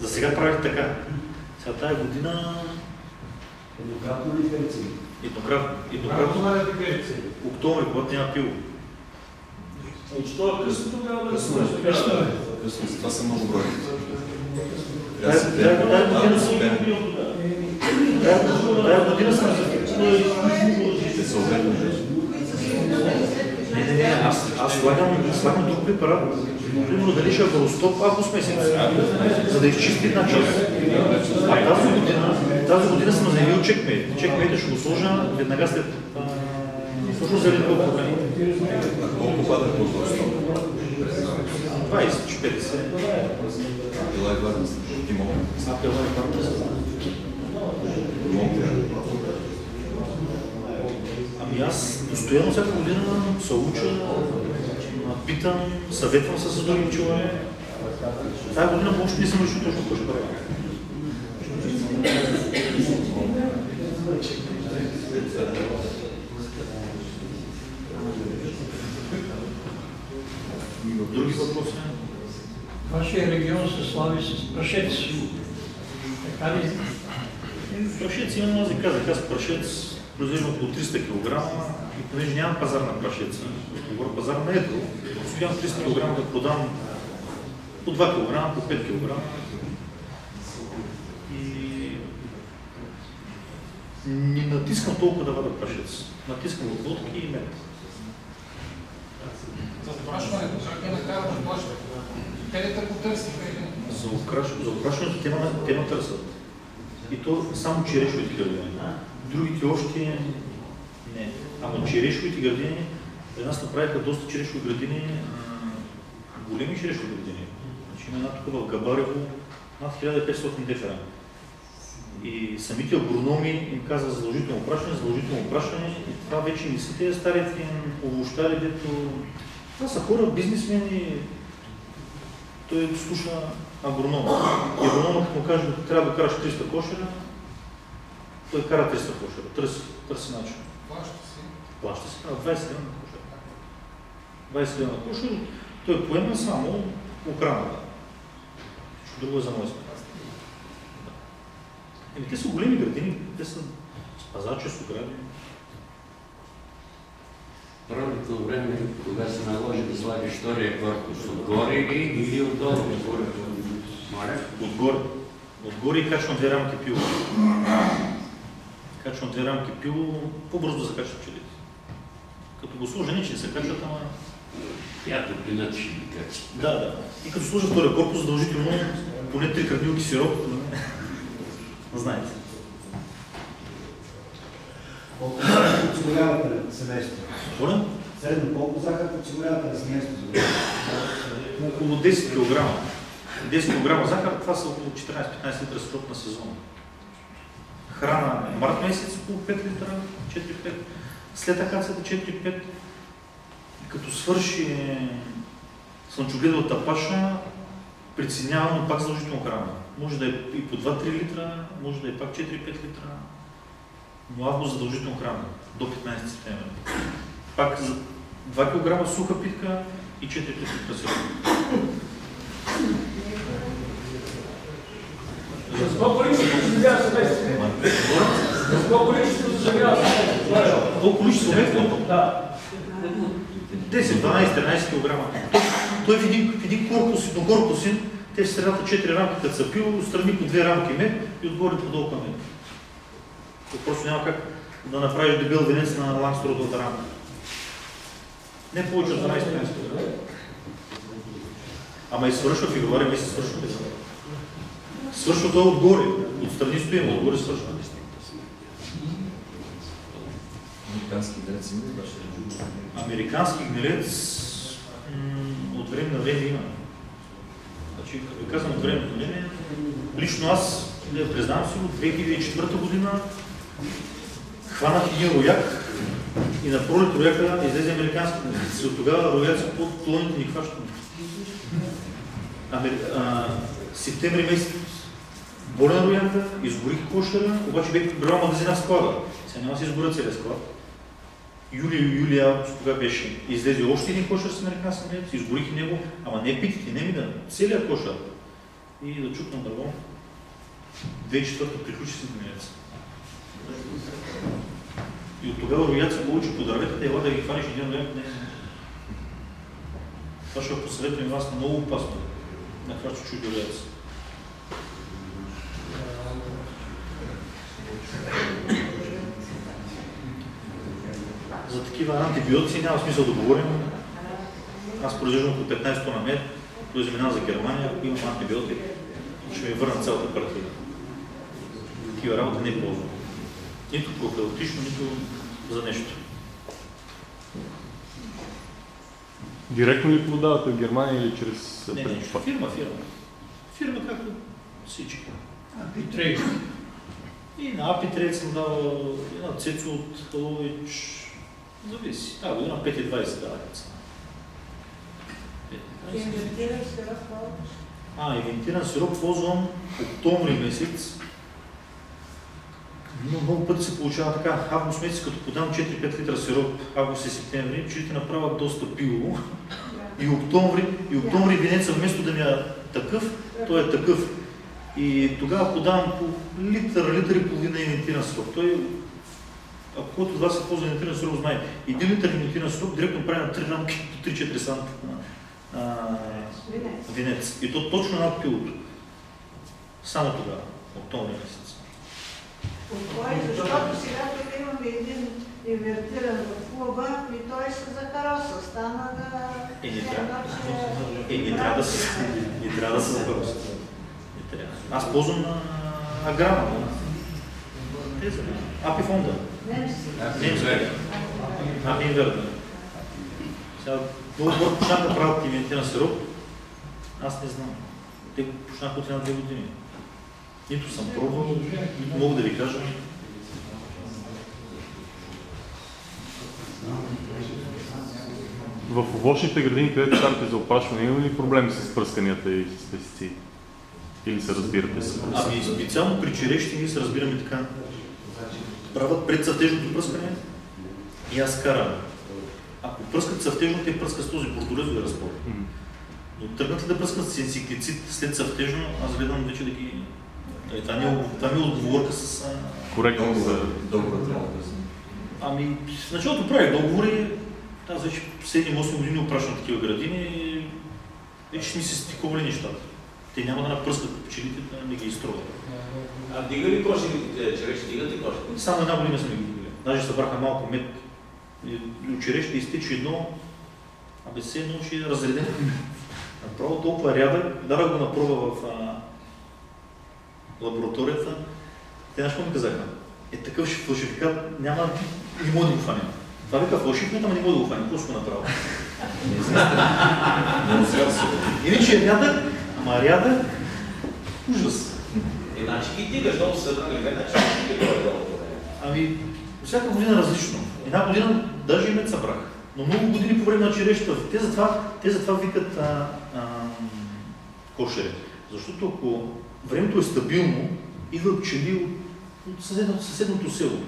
За сега правих така. Сега тази година Еднократно ли перци? еднократно, еднократно октомври, когато няма пиво. И че това е късно тогава да Късно е. Късно е. Късно, това са много брои. Трябва да се тази година Да съм обърне. Не, не, не, аз, аз слагам, слагам друг препарат. Примерно дали ще е Воростоп август месец, за да изчисти една част. А тази година, тази година съм заявил чекмейт. Чекмейта ще го сложа веднага след точно заради това проблем. Колко пада по стоп? 20, 50. Била е гладна. Ти мога. А, пила е парта. Мога. Аз постоянно всяка година се уча, питам, съветвам се с други пчелари. Тази година въобще не съм решил точно какво ще правя. Други въпроси? Вашия регион се слави с прашец. Така ли? Прашец имам, аз ви казах, аз прашец произвеждам около 300 кг и понеже нямам пазар на прашец, говоря пазар на едро, успявам 300 кг да продам по 2 кг, по 5 кг. И не натискам толкова да вада прашец. Натискам от водки и мед. За опрашването, как е накара да плаща? Къде те потърсиха или? За, украшването те ме- те търсят. И то само черешовите градини. Другите още не. Ама черешовите градини, при нас направиха доста черешови градини, големи черешови градини. Значи има една тук в Габарево над 1500 декара. И самите агрономи им казват задължително опрашване, задължително опрашване и това вече не са тези старите им овощари, дето... Това са хора, бизнесмени, той слуша агронома. И агрономът му каже, трябва да караш 300 кошера, той кара 300 кошера, търси, търси начин. Плаща си. Плаща се, а 20 лева на кошер. 20 лева на кошер, той поема само охраната. Всичко друго е за мой сметка. Еми, те са големи градини, те са с пазачи, с огради. Първото време, кога се наложи да слагаш втория корпус, отгоре ли или отдолу? Моля? Отгоре. Отгоре и качвам две рамки пило. Качвам две рамки пило, по-бързо да се качват пчелите. Като го сложа, не че не се качват, ама... Тя топлината ще ви качи. Да, да. И като сложа втория корпус, задължително поне три крадилки сироп. Знаете. Колко подсигурявате на семейството? Моля? Средно колко захар подсигурявате на семейството? Около 10 кг. 10 кг захар, това са около 14-15 литра сироп на сезон. Храна март месец около 5 литра, 4-5. След акацията 4-5. И като свърши слънчогледовата паша, преценявам, пак задължително храна. Може да е и по 2-3 литра, може да е пак 4-5 литра. Но август задължително храна до 15 септември. Пак за 2 кг суха питка и 4 литра сироп. С колко лично съжалява семейството? С колко лично съжалява семейството? Колко количество мед? Да. 10, 12, 13 кг. Той в един, в един корпус, еднокорпусен, те в средата 4 рамки като са пил, отстрани по 2 рамки мед и отгоре по мед. То просто няма как да направиш дебел венец на лангстротовата рамка. Не повече от 12-15 кг. Ама и свършва февруари месец, свършва февруари. Свършва той отгоре. Отстрани стоим, отгоре свършва. Американски дреци има ли баше? Американски гнилец от време на време има. Значи, като казвам от време на време, лично аз, не признавам си, от 2004 година хванах един рояк и на пролет рояка излезе американски гнилец. От тогава рояци под клоните ни хващаме. Амери... А, септември месец болен рояка, изгорих кошера, обаче бех брал магазина склада. Сега няма да си изгоря целият склад. Юли, юли, август, кога беше, излезе още един кошер с американски млец, изгорих и него, ама не питите, не ми да, целият кошер. и да чукна дърво. 2004 приключи с Гвинец. И от тогава рояци получи по дърветата ела да ги хванеш един ден. Не. Това ще посъветвам вас много опасно. На това, че чуди рояци. За такива антибиотици няма смисъл да говорим. Аз произвеждам по 15 на мед, той заминава за Германия, ако имам антибиотик, ще ми върна цялата партия. Такива работи не ползвам. Нито профилактично, нито за нещо. Директно ли продавате в Германия или чрез Не, не, фирма, фирма. Фирма както всички. Апитрейк. И на Апитрейд съм дал една цецо от Лович. Зависи. Тази година 5,20 дава цена. 5,20. Инвентираш се разполагаш. А, инвентиран сироп ползвам октомври месец. Но много пъти се получава така. Август месец, като подам 4-5 литра сироп, август и септември, пчелите направят доста пилово. И октомври, и октомври венеца, вместо да ми е такъв, той е такъв. И тогава подавам по литър, литър и половина инвентиран сироп. Той, ако който от вас се ползва инвентиран сироп, знае. Един литър инвентиран сироп директно прави на 3 рамки по 3-4 санта. А, Винец. И то точно над пилото. Само тогава, октомври месец. Защото сега тук имаме един инвертиран в клуба и той се закароса. Стана да... Е, не все трябва. едно, че Е, не трябва да се, не трябва да се. Не трябва. Аз ползвам на аграма. на Тези, Апи фонда. Апи инверда. Сега хора почнаха да правят иментиран сироп. Аз не знам. Те го почнаха от една-две години. Нито съм пробвал, нито мога да ви кажа. В овощните градини, където карате за опрашване, има ли проблеми с пръсканията и с пестициди? Или се разбирате с Ами специално при черешите ние се разбираме така. Правят предцъвтежното пръскане и аз карам. Ако пръскат цъфтежно, те пръскат с този бордолезови разпор. Но тръгнат ли да пръскат с инсектицид след цъфтежно, аз гледам вече да ги... Е, това, ми е, това ми е отговорка с... Коректно за... Договорът. Ами, в началото правих договори, аз вече 7-8 години опрашвам такива градини и вече ми се стиковали нещата. Те няма да напръскат пчелите, да не ги изтровят. А дига ли коши, череши, дигат ли коши? Само една година сме ги дигали. Даже събраха малко мед. Черешите изтича едно, абе все едно ще е разредено. Направо толкова рядък, дара го на проба в а, лабораторията. Те знаеш какво ми казаха? Е такъв ще фалшификат, няма, не може да го фанем. Това вика фалшив, ама не може да го. Какво ще го направя? Иначе е рядък, рядък, ужас. Е, значи ги дигаш, долу се събрали, значи ги горе долу. Ами, всяка година различно. Една година даже и мед събрах. Но много години по време на черещата. Те затова, те затова викат а, а, кошери. Защото ако времето е стабилно, идват пчели от, от съседното, съседното село.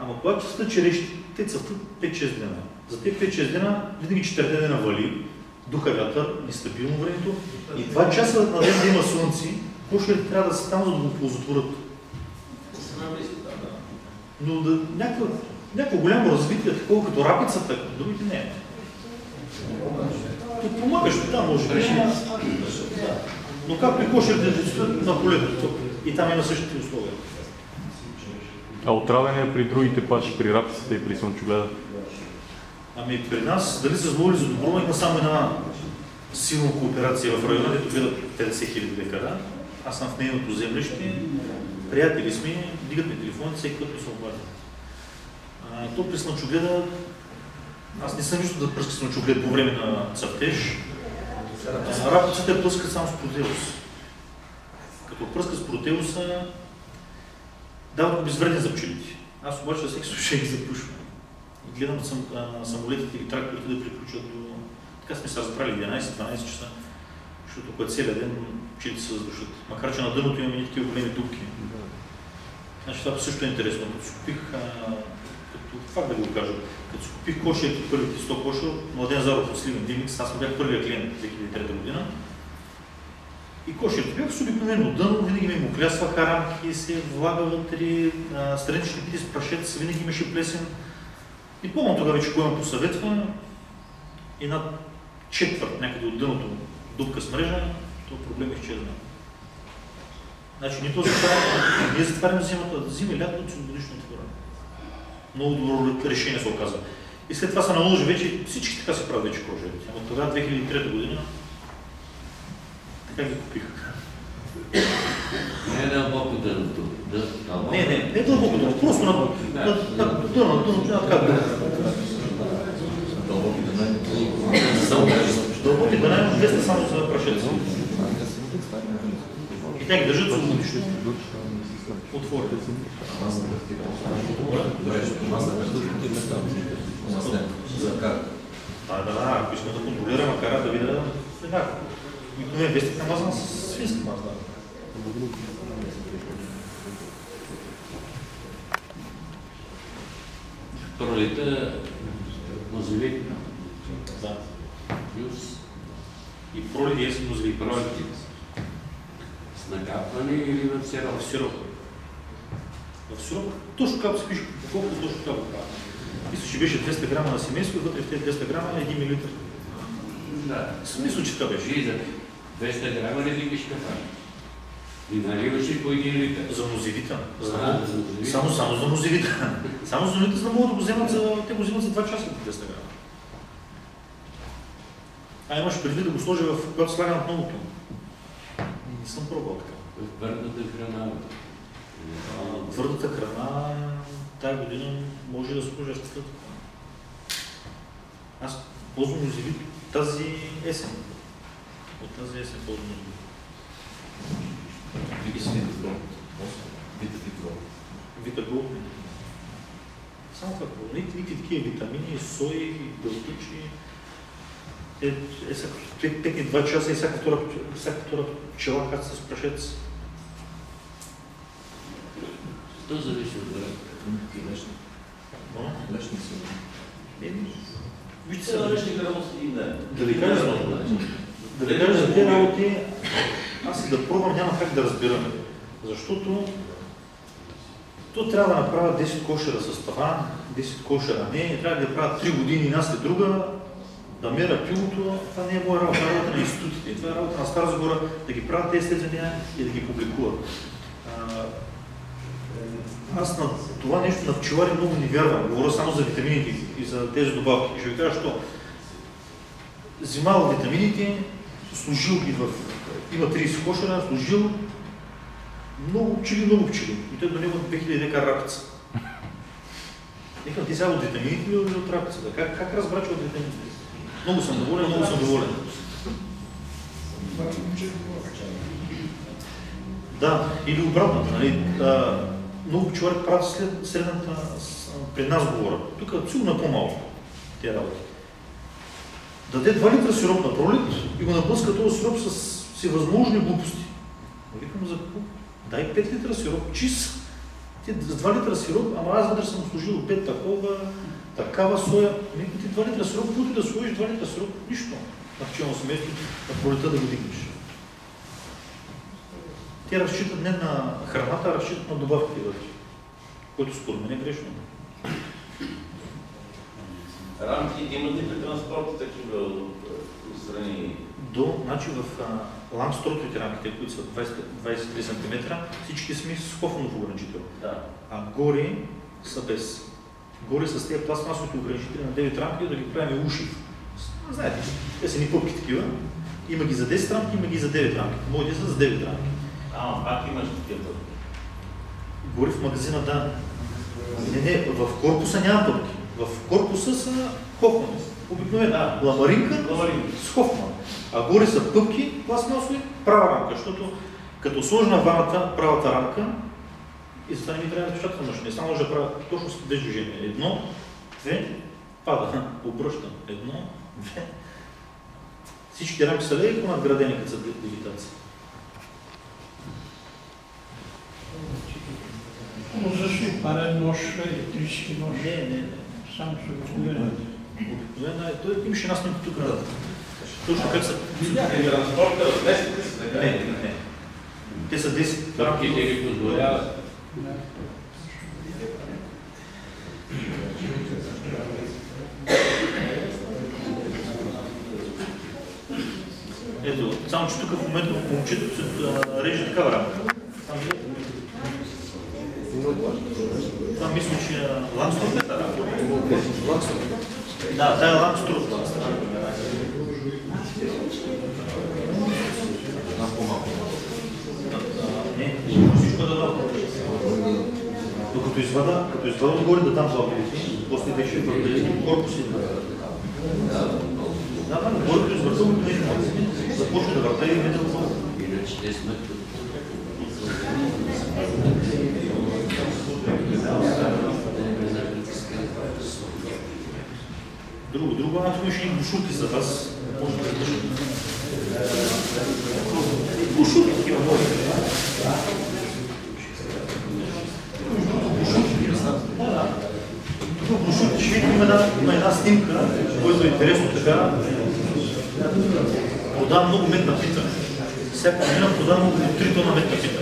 Ама когато цъфтат черещи, те цъфтат 5-6 дена. За тези 5-6 дена винаги 4 дена вали, духа вятър, нестабилно времето. И 2 часа на ден да има слънце, кошерите трябва да са там, за да го ползотворят. Но да, някакво, някакво голямо развитие, такова като рапицата, другите не е. Тут помагаш, да, може би. Но как при кошерите стоят на полето? И там има същите условия. А отравяне е при другите пачи, при рапицата и при слънчогледа? Ами при нас, дали са злоли за добро, има само една силна кооперация в района, дето гледат 50 хиляди декара. Аз съм в нейното землище, приятели сме, дигат ми телефон, всеки като се обади. А, то при слънчогледа, аз не съм нищо да пръска слънчоглед по време на цъфтеж. А, Рапицата е пръскат само с протеус. Като пръска с протеуса, дават го безвреден за пчелите. Аз обаче всеки случай ги запушвам. И гледам сам, а, самолетите или тракторите да приключат до... Така сме се разбрали 11-12 часа, защото когато целият ден пчелите се задушат. Макар че на дъното имаме такива големи дупки. Значи това също е интересно. Като си купих, а, като, факт да го кажа, като си купих кошерите, първите 100 коша, Младен Заров от Сливен Димикс, аз бях първия клиент 2003 година. И кошерите бяха с обикновено дъно, винаги ми му плясваха рамки, се влага вътре, а, странични пити с прашец, винаги имаше плесен. И помня тогава, че кой ме посъветва, една четвърт някъде от дъното дупка с мрежа, то проблем изчезна. Значи нито затваряме, ние затваряме зимата, зима и лято с годишно отворено. Много добро решение се оказа. И след това се наложи вече, всички така се правят вече кожевите. От тогава 2003 година така ги купих. Не е дълбоко дъното. Дъ- дълбоко. Не, не, не дълбоко дъно, просто на, дъно, дъно, така дъно. Дълбоки да да най 200 само за прашец. И те ги държат с удишно. Отворят. За карта. Да, да, да, ако искам да контролирам кара да видя веднага. Обикновен вестник намазан с свинска мазда. Пролета мозовик. Да. Плюс И пролет и есен мозви. пролети. С накапване или в сироп? В сироп. В сироп, точно както се пише, колко точно както правя. Мисля, че беше 200 грама на семейство и вътре в тези 200 грама е 1 мл. Да. Смисъл, че така беше. Влиза 200 грама не ли кафа? И наливаш ли по един литър? За нозивита. За. Само, само за нозивита. Само за нозивита, за да могат да го вземат за... Те го взимат за 2 часа по 200 грама. А имаш предвид да го сложи в... когато слага на многото. Не съм пробвал така. В твърдата храна. А, Твърдата храна тази година може да сложи в такъв. Аз ползвам нозивит тази есен. От тази есен ползвам нозивит. Вики си видите долу. Вите ти долу. Вита Гол. Само това. Никакви такива витамини, сои, белтъчи. Е, е, те- техни два часа и всяка втора, всяка втора пчела каца с прашец. То зависи от времето. Лешни. Лешни са. Вижте Се сега, наречни грамост и не. да ви кажа, да ви кажа за тези работи, аз и да пробвам няма как да разбираме. Защото то трябва да направя 10 кошера с таван, 10 кошера не, трябва да правя 3 години една след друга, да мера пилото, това не е моя работа, е работа на институтите. Това е работа на Стара Загора, да ги правят тези изследвания и да ги публикуват. Аз на това нещо на пчелари много не вярвам. Говоря само за витамините и за тези добавки. Ще ви кажа, що взимал витамините, служил ги в... Има 30 кошера, служил много пчели, много пчели. И той до него 2000 дека рапица. Викам, ти сега от витамините или от рапицата? Как, как разбра, че от витамините? Много съм доволен, много съм доволен. Да, или обратното. Нали? А, много пчелари правят след, средната, при нас говоря. Тук сигурно по-малко тези работи. Даде 2 литра сироп на пролет и го наблъска този сироп с всевъзможни глупости. Викам за какво? Дай 5 литра сироп, чист. Ти с 2 литра сироп, ама аз вътре съм сложил 5 такова, такава соя. Викам ти 2 литра сироп, и да сложиш 2 литра сироп, нищо. На пчелно семейство, на пролета да го дигнеш. Те разчитат не на храната, а разчитат на добавките вътре. Което според мен е грешно. Рамки имат ли при транспорта такива от страни? До, значи в ламстротовите рамките, които са 20 23 см, всички сме с хофнов ограничител. Да. А горе са без. Горе с тези пластмасовите ограничители на 9 рамки да ги правим уши. Знаете, те са ни пъпки такива. Има ги за 10 рамки, има ги за 9 рамки. Моите са за 9 рамки. А, пак имаш такива. Горе в магазина, да. Не, не, в корпуса няма пъпки. В корпуса са Хофман. Обикновено. Да. Ламаринка Ламаринка. с Хофман. А горе са пъпки, пластмасови, права рамка, защото като сложа на ваната правата рамка, и затова не ми трябва да разпечатвам машина. Само може да правя точно с две движения. Едно, две, пада, обръщам. Едно, две. Всички рамки са леко надградени, като са левитация. Ползваш ли парен нож, електрически нож? Не, не, не. Само с обикновен. Обикновено е, той имаше една снимка тук. Точно как са? Транспорта, местите са така. Не, не. Те са 10 рамки. Рамките ги позволяват. Ето, само че тук в момента момчето се реже такава рамка. Там, там мисля, че е Лангстров е тази рамка. Да, тая е Лангстров. Не, всичко е да дава. Докато извада, като извада отгоре да това видите, после да ще върде корпуси. Да, да, отгоре като извърта, започва да върта и метър отгоре. Иначе те сме. Друго, друго, а тук имаше и бушуки за вас. Може да кажа. Бушуки такива може. Тук бушуки ще видим има една, има една снимка, която е интересно така. Продава много мед на пита. Всяка година продава много 3 тона мед на пита.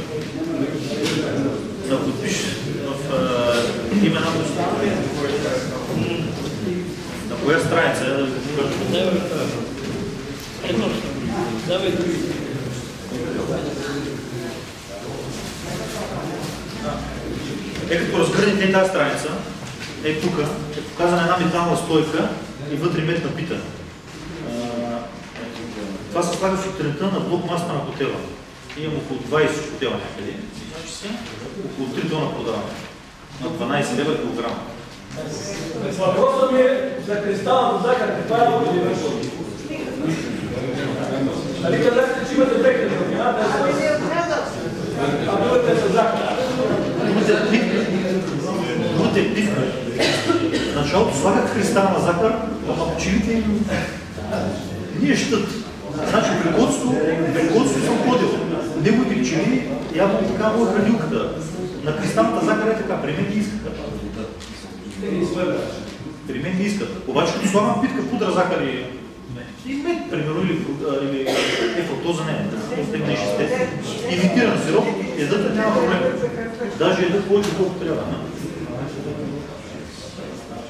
Ако пише в а, има една фотография, на коя страница е да? Давай, други. Е, като разгърнете тази страница, е тук, е показана една метална стойка и вътре мед напита. А, Това се слага сутринта на блок маста на хотела. Имам около 20 хотела някъде. Около 3 тона продаваме. На 12 лева килограма. Въпросът ми е за кристалната захар, каква е моята Нали казахте, че имате пекли в едната е с... А другата е с захар. Другата е плитка. Е началото слагах кристална захар, ама пчелите им ние щат. Значи прикотство, прикотство съм ходил. Неговите пчели, явно така му е хранилката. На кристалната захар е така, при мен ги искаха. Те. При мен не искат. Обаче като слагам питка, пудра, захар и... И мед, примерно, или, или е, фруктоза не, просто не шесте. Имитиран сироп, ядат няма проблем. Даже ядат повече, колкото трябва.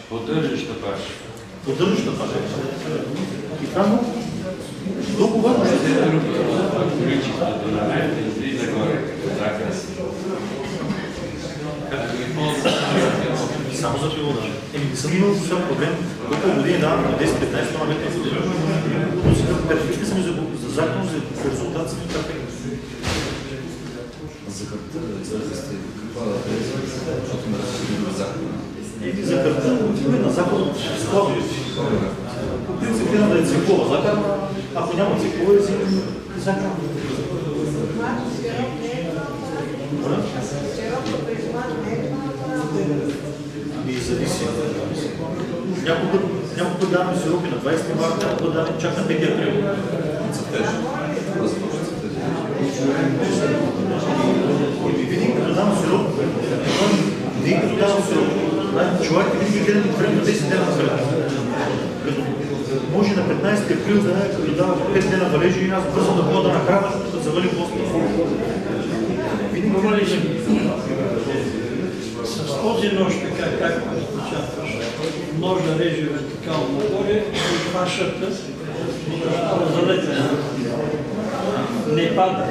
Поддържаща паша. Поддържаща паша. И ще се Количеството на мед излиза горе. Захар си. Като ги само за пилота. Еми, не съм имал особен проблем. Колко години давам на 10-15 тона метра в година. Но сега перфектни съм и за, за закон, за резултат съм и перфектни. Захарта, да сте каква да е, защото ме разсъдили захар. Или за карта, отиваме на захар от складове. По принцип, гледам да е цикова захар, ако няма цикова, е захар. Сироп не това. Сиропът призман не това. И зависи. Някой път даваме сиропи на 20 марта, някой път даваме чак на 5 април. Цъфтеж. Разпочва цъфтеж. И винаги като давам сироп, винаги като давам сироп, значи по време на 10 дена напред. Може на 15 април да като дава 5 дена валежи и аз бързам да хода на храна, защото да завали после. Винаги Говориш с този нож, така както отпечатваш, ножа реже вертикално нагоре и фашата остава залетена. Не пада.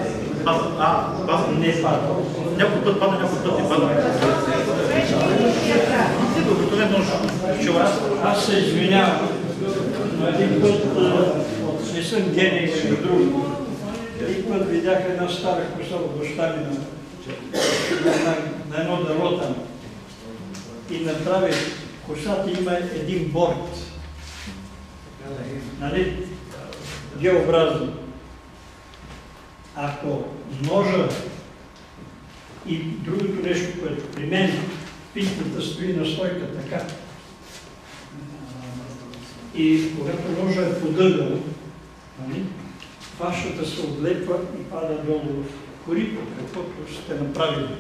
А, а. Не пада. Някой път пада, някой път не пада. Не, обикновено нож. Чува. Аз се извинявам, един път не съм гений или друго. Един път видях една стара коса от баща ми на, едно дърво там. И направи, косата има един борт. Нали? Геобразно. Ако ножа и другото нещо, което при мен, пинката стои на стойка така, и когато ножа е подъгъл, нали, фашата се отлепва и пада долу в корито, каквото сте направили.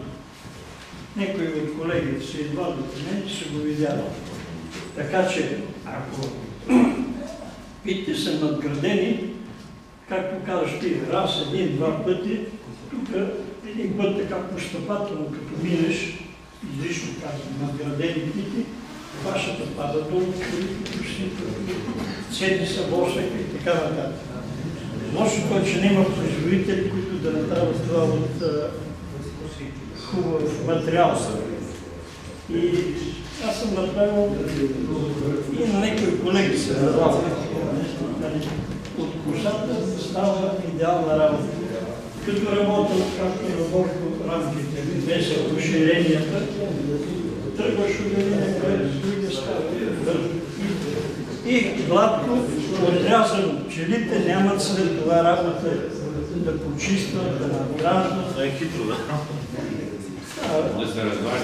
Някои от колегите се идва до мен и ще го видят. Така че, ако питите са надградени, както казваш ти, раз, един, два пъти, тук един път така постъпателно, като минеш, излишно казвам, надградени пити, вашата пада долу, седи са босък и така нататък. Лошото е, че няма производители, които да направят това от хубав материал. И аз съм направил и на някои колеги се надавал. Нали, От косата става идеална работа. Като работя, както работя рамките, без разширенията, тръгваш от един другия става. И гладко отрязано. Пчелите нямат след това работа да почистват, да надграждат. Това е хитро, да.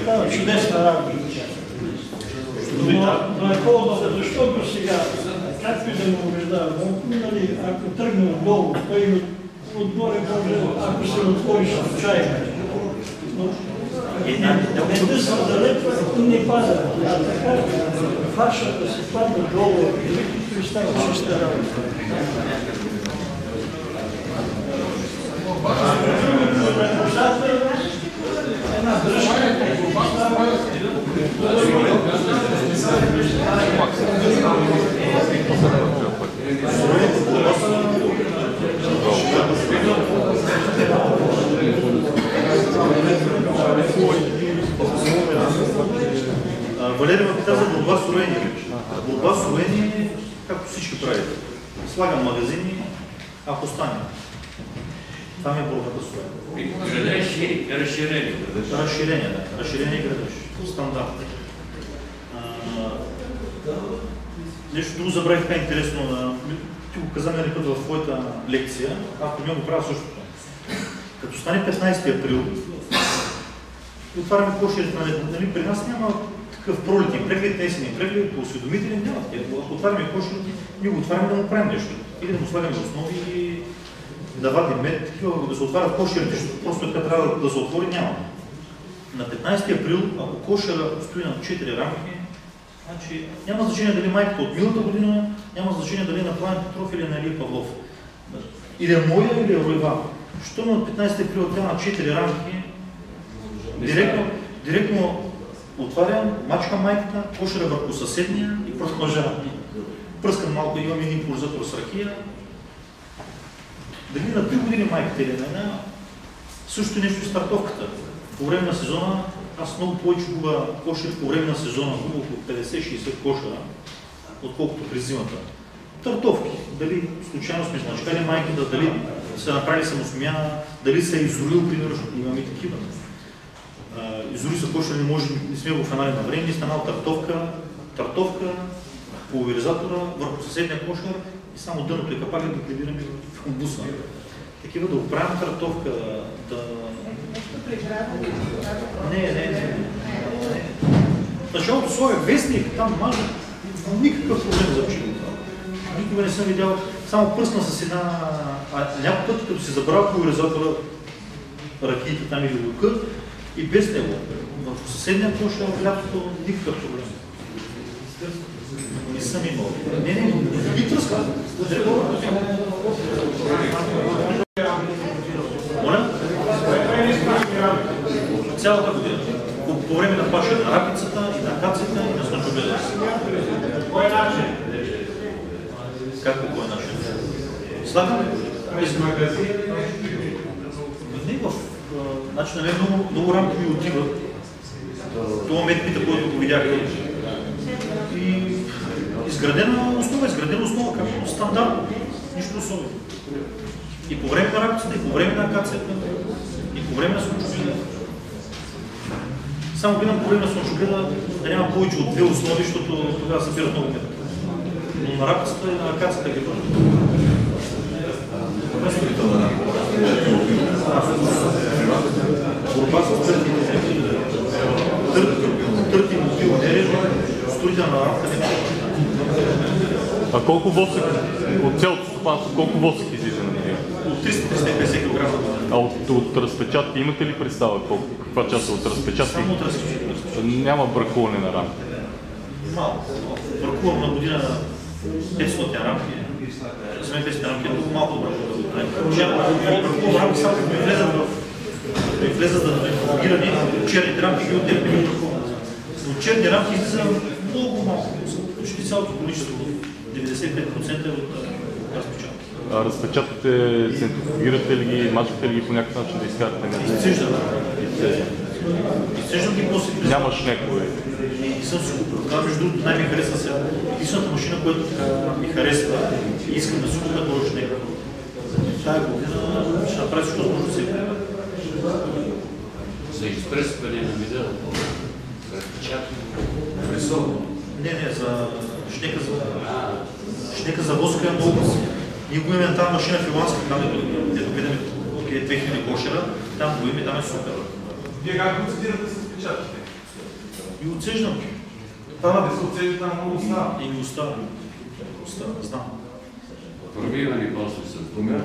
Става чудесна работа. Но, но е по-добре, защото сега, както и да му убеждава, нали, ако тръгне отдолу, той отгоре може, ако се отвори случайно. Но да се залепва и не пада. А така, фаша да се падне долу, и става чиста работа. Една дръжка, А, Валерия ме пита за борба с роени. Борба с роени, както всички правят. Слагам магазини, ако стане. Това ми е борбата с роени. Градеж и разширение. Разширение, да. Разширение и градеж. Стандарт. Нещо друго забравих така интересно. Ти го каза нали път в твоята лекция, ако не го правя същото. Като стане 15 април, отваряме кошерите, нали, нали, при нас няма такъв пролетен преглед, есенен преглед, по осведомители няма. Те, Ако отваряме кошерите, ние го отваряме да му правим нещо. Или да му слагаме основи, или да вадим мед, такива, да се отварят кошерите, защото просто така трябва да се отвори, няма. На 15 април, ако кошера стои на 4 рамки, значи няма значение дали майката от миналата година, няма значение дали е на Пламен Петров или на Ели Павлов. Или е моя, или е Ройва. Що на 15 април тя на 4 рамки, директно, директно отварям, мачкам майката, кошера върху съседния и продължавам. Пръскам малко, имам един пулзатор с ракия. Дали на 3 години майката или на една, също нещо и стартовката. По време на сезона, аз много повече губа кошер по време на сезона, губа около 50-60 кошера, отколкото през зимата. Търтовки, дали случайно сме значкали майката, дали са направили самосмяна, дали са изорил, примерно, защото имаме такива. Изори са кошер, не може, не сме го фанали на време, станала тартовка, тартовка, пулверизатора върху съседния кошер и само дъното и капака да гледираме в комбуса. Такива да оправим тартовка, да не, не, не. не. Началото слагах вестник, там мажа, никакъв проблем за пчелите. Никога не съм видял, само пръсна с една, а няколко пъти, като се забравя пулверизатора, ракиите там или лука, и без него. В съседния кошер в лятото никакъв проблем. Не съм имал. Не, не, не, ги тръска. Моля? Цялата година. По, време на паша на рапицата, и на кацата, и на слънчогледа. Кой начин? Как по кой начин? Слагаме През магазин. не в... Значи, нали, много, много рамки ми отиват. Това метките, който го видяхте. И изградена основа, изградена основа, както стандартно. Нищо особено. И по време на рапицата, и по време на акацията, и по време на слънчогледа. Само гледам по време на слънчогледа да няма повече от две основи, защото тогава събират много метки. Но на рапицата и на акацията ги бъдат. Борба с търтите. Търти пионери, строителна рамка не може. А колко восък, от цялото стопанство, колко восък излиза на година? От 300-350 кг. А от, от разпечатки имате ли представа колко, каква част е от разпечатки? Само от различни. Няма бракуване на рамка. Малко. Бракувам на година 500 рамки. За мен 500 рамки е много малко. Няма по рамки само като влезат в като влезат за фотографиране, черните рамки ги отделят. От черни рамки излиза много малко, почти цялото количество, 95% от а, разпечатки. А разпечатате, центрифугирате ли ги, мачкате ли ги по някакъв начин да изкарате. Изцеждам. Изцеждам ги после. Нямаш някой. И съм си купил. Това между другото най-ми харесва сега. Единствената машина, която ми харесва и искам да си купя точно него. Тая година ще направя всичко възможно сега. За изпръскване на вида. Разпечатване. Не, не, за шнека за, шнека за воска е много. Ние го имаме тази машина филанска, там е дето гледаме окей, 2000 кошера, там го имаме, там е супер. Вие как процедирате с печатите? И отсеждам. Това да се оцени там много остава. И ми остава. Остава, знам. Промиване после с друга.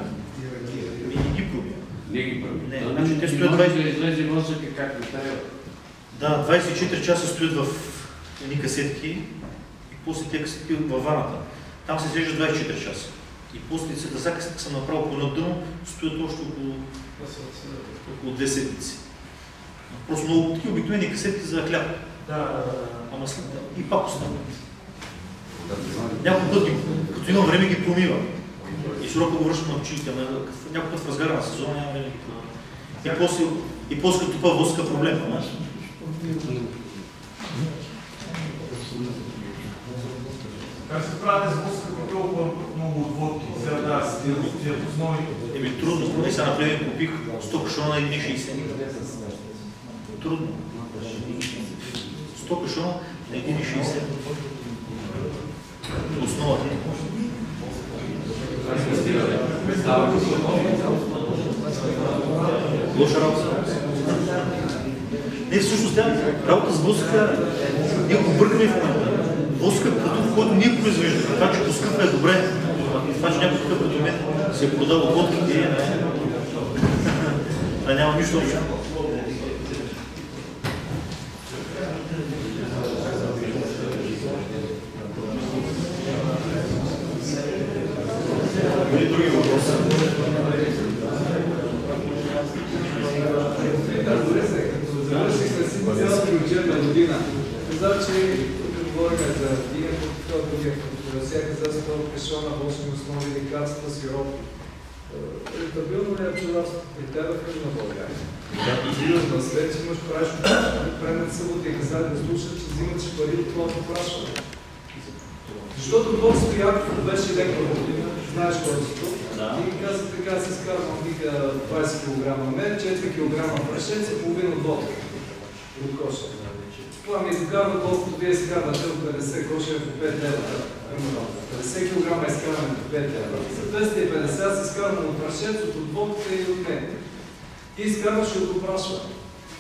И не ги пробия. Не ги прави. Не, То значи те не стоят може 20 да излезе мозъка както трябва. Да, 24 часа стоят в едни касетки и после тези касетки във ваната. Там се изрежда 24 часа. И после след за касетка съм направил по надъно, стоят още около, около 2 седмици. Просто много такива обикновени касетки за хляб. Да, да, да. Ама след и пак остават. Няколко пъти, като имам време, ги промивам. И го връщам на пчелите, ама някой път в разгара на сезона няма време да ги промивам. И после, и после това воска проблем. ама. Как се правите с воска толкова много отводки? Сега да, с тия основи. Еми трудно, поне сега например купих 100 кашона на 1,60. Трудно. 100 кашона на 1,60. Основата. Лоша работа. Не, всъщност тя работа с воска, ние го бъркаме в момента. Воска е продукт, който ние произвеждаме. Това, че поскъпва е добре. Това, че някой такъв като мен се е продал водките, е, а няма нищо общо. Или други въпроси? Завършихме си цялата учебна година. Каза, че тук говорим за дигането, това другия, като всяка за 100 пешона, 8 основи лекарства, сиропи. Рентабилно ли е пчеларството при тебе в на България? Излизаш на че имаш прашно, предната събота и каза да слушат, че взимаш пари от това попрашване. Защото Бог Стояков беше лекар година, знаеш кой си тук. И ми каза така, се изкарвам, вика 20 кг мед, 4 кг прашец и половина от водка. От коша. Това ми изкарва колкото вие изкарвате от 50 коша по 5 лева. Примерно, 50 кг изкарваме по 5 лева. За 250 аз изкарвам от прашец, от водката и от мен. И изкарваш и от опрашване.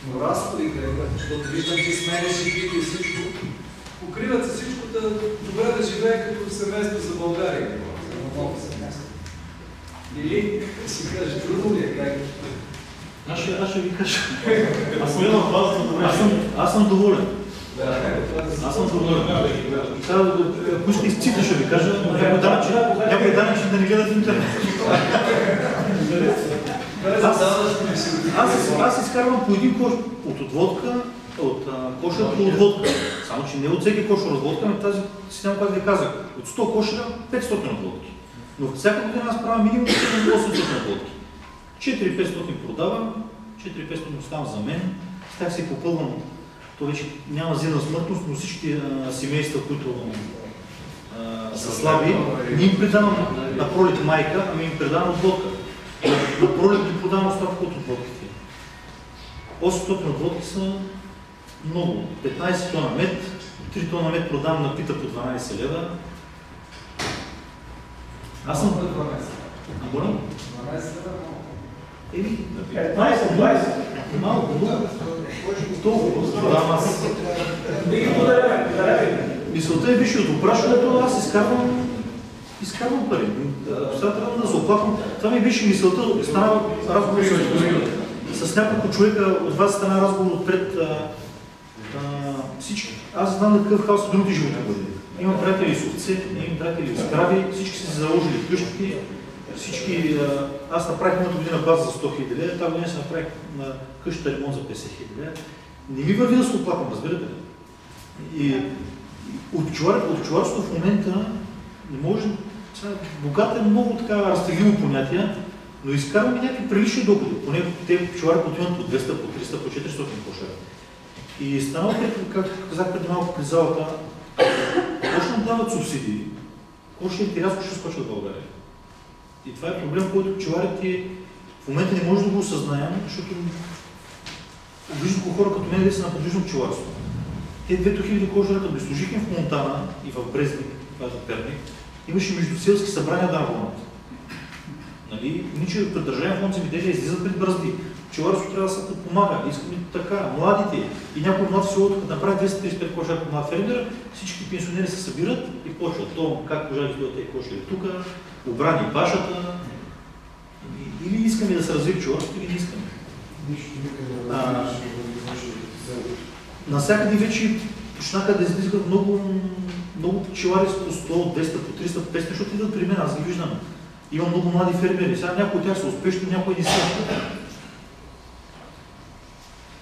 Но разходите, защото виждам, че сменяш и и всичко, покриват се всичко да добре да живее като семейство за България. За ново семейство. Или, си кажеш, трудно ли е как? Аз ще, ви кажа. Аз съм доволен. Аз съм. Сега, ако с цифри ще ви кажа, някой данъчен да не гледат интернет. Аз, изкарвам по един кош от отводка, от а, кошер по отводка. Само, че не от всеки кошер отводка, на тази система, как ви казах. От 100 кошера 500 отводки. Но всяка година аз правя минимум 7-800 отводки. 4-500 продавам, 4-500 оставам за мен, с тях се попълвам. То вече няма зелена смъртност, но всички а, семейства, които а, са слаби, не им предавам на пролет майка, ами им предавам отводка. На пролет ги продавам остатък от отводките. 800 отводки са много. 15 тона мед, 3 тона мед продавам на пита по 12 лева. Аз съм... А, моля? 12 лева Еми, 15, 20. Малко, много. Толкова. Продавам аз. Мисълта е, виж, от опрашването аз изкарвам, изкарвам пари. Сега трябва да се оплаквам. Това ми беше мисълта, стана разговор с, с няколко човека от вас, стана разговор отпред всички. Аз знам на какъв хаос други животни. Имам приятели с овце, имам приятели с крави, всички са заложили в къщите. Всички, аз направих миналата година база за 100 хиляди лева, тази година се направих на къщата ремонт за 50 хиляди лева. Не ми върви да се оплаквам, разбирате ли? И от пчелар- от пчеларството в момента не може, сега, богат е много така разтегливо понятие, но изкарваме някакви прилични доходи. Поне те пчелари отиват по 200, по 300, по 400 кошера. И станало, както казах преди малко при залата, почнат да дават субсидии, кошерите рязко ще скочат в България. И това е проблем, който пчеларите в момента не може да го осъзнаем, защото колко хора като мен де са на подвижно пчеларство. Те двето хиляди кожера, като ги служихме в Монтана и в Брезник, това е за Перник, имаше междуселски събрания да работят. Нали? Ниче пред Държавен фонд земеделие излизат пред бръзди. Пчеларството трябва да се подпомага. Искаме така, младите и някой млад в селото, като направи 235 кошера по млад фермер, всички пенсионери се събират и почват. То, как пожали стоят тези кошери тук, обрани башата. И- Или искаме да се развие пчеларството, или не искаме. А, Насякъде вече почнаха да излизат много, много пчелари по 100, 200, по 300, по 500, защото идват при мен, аз ги виждам. Има много млади фермери. Сега някои от тях са успешни, някои не са.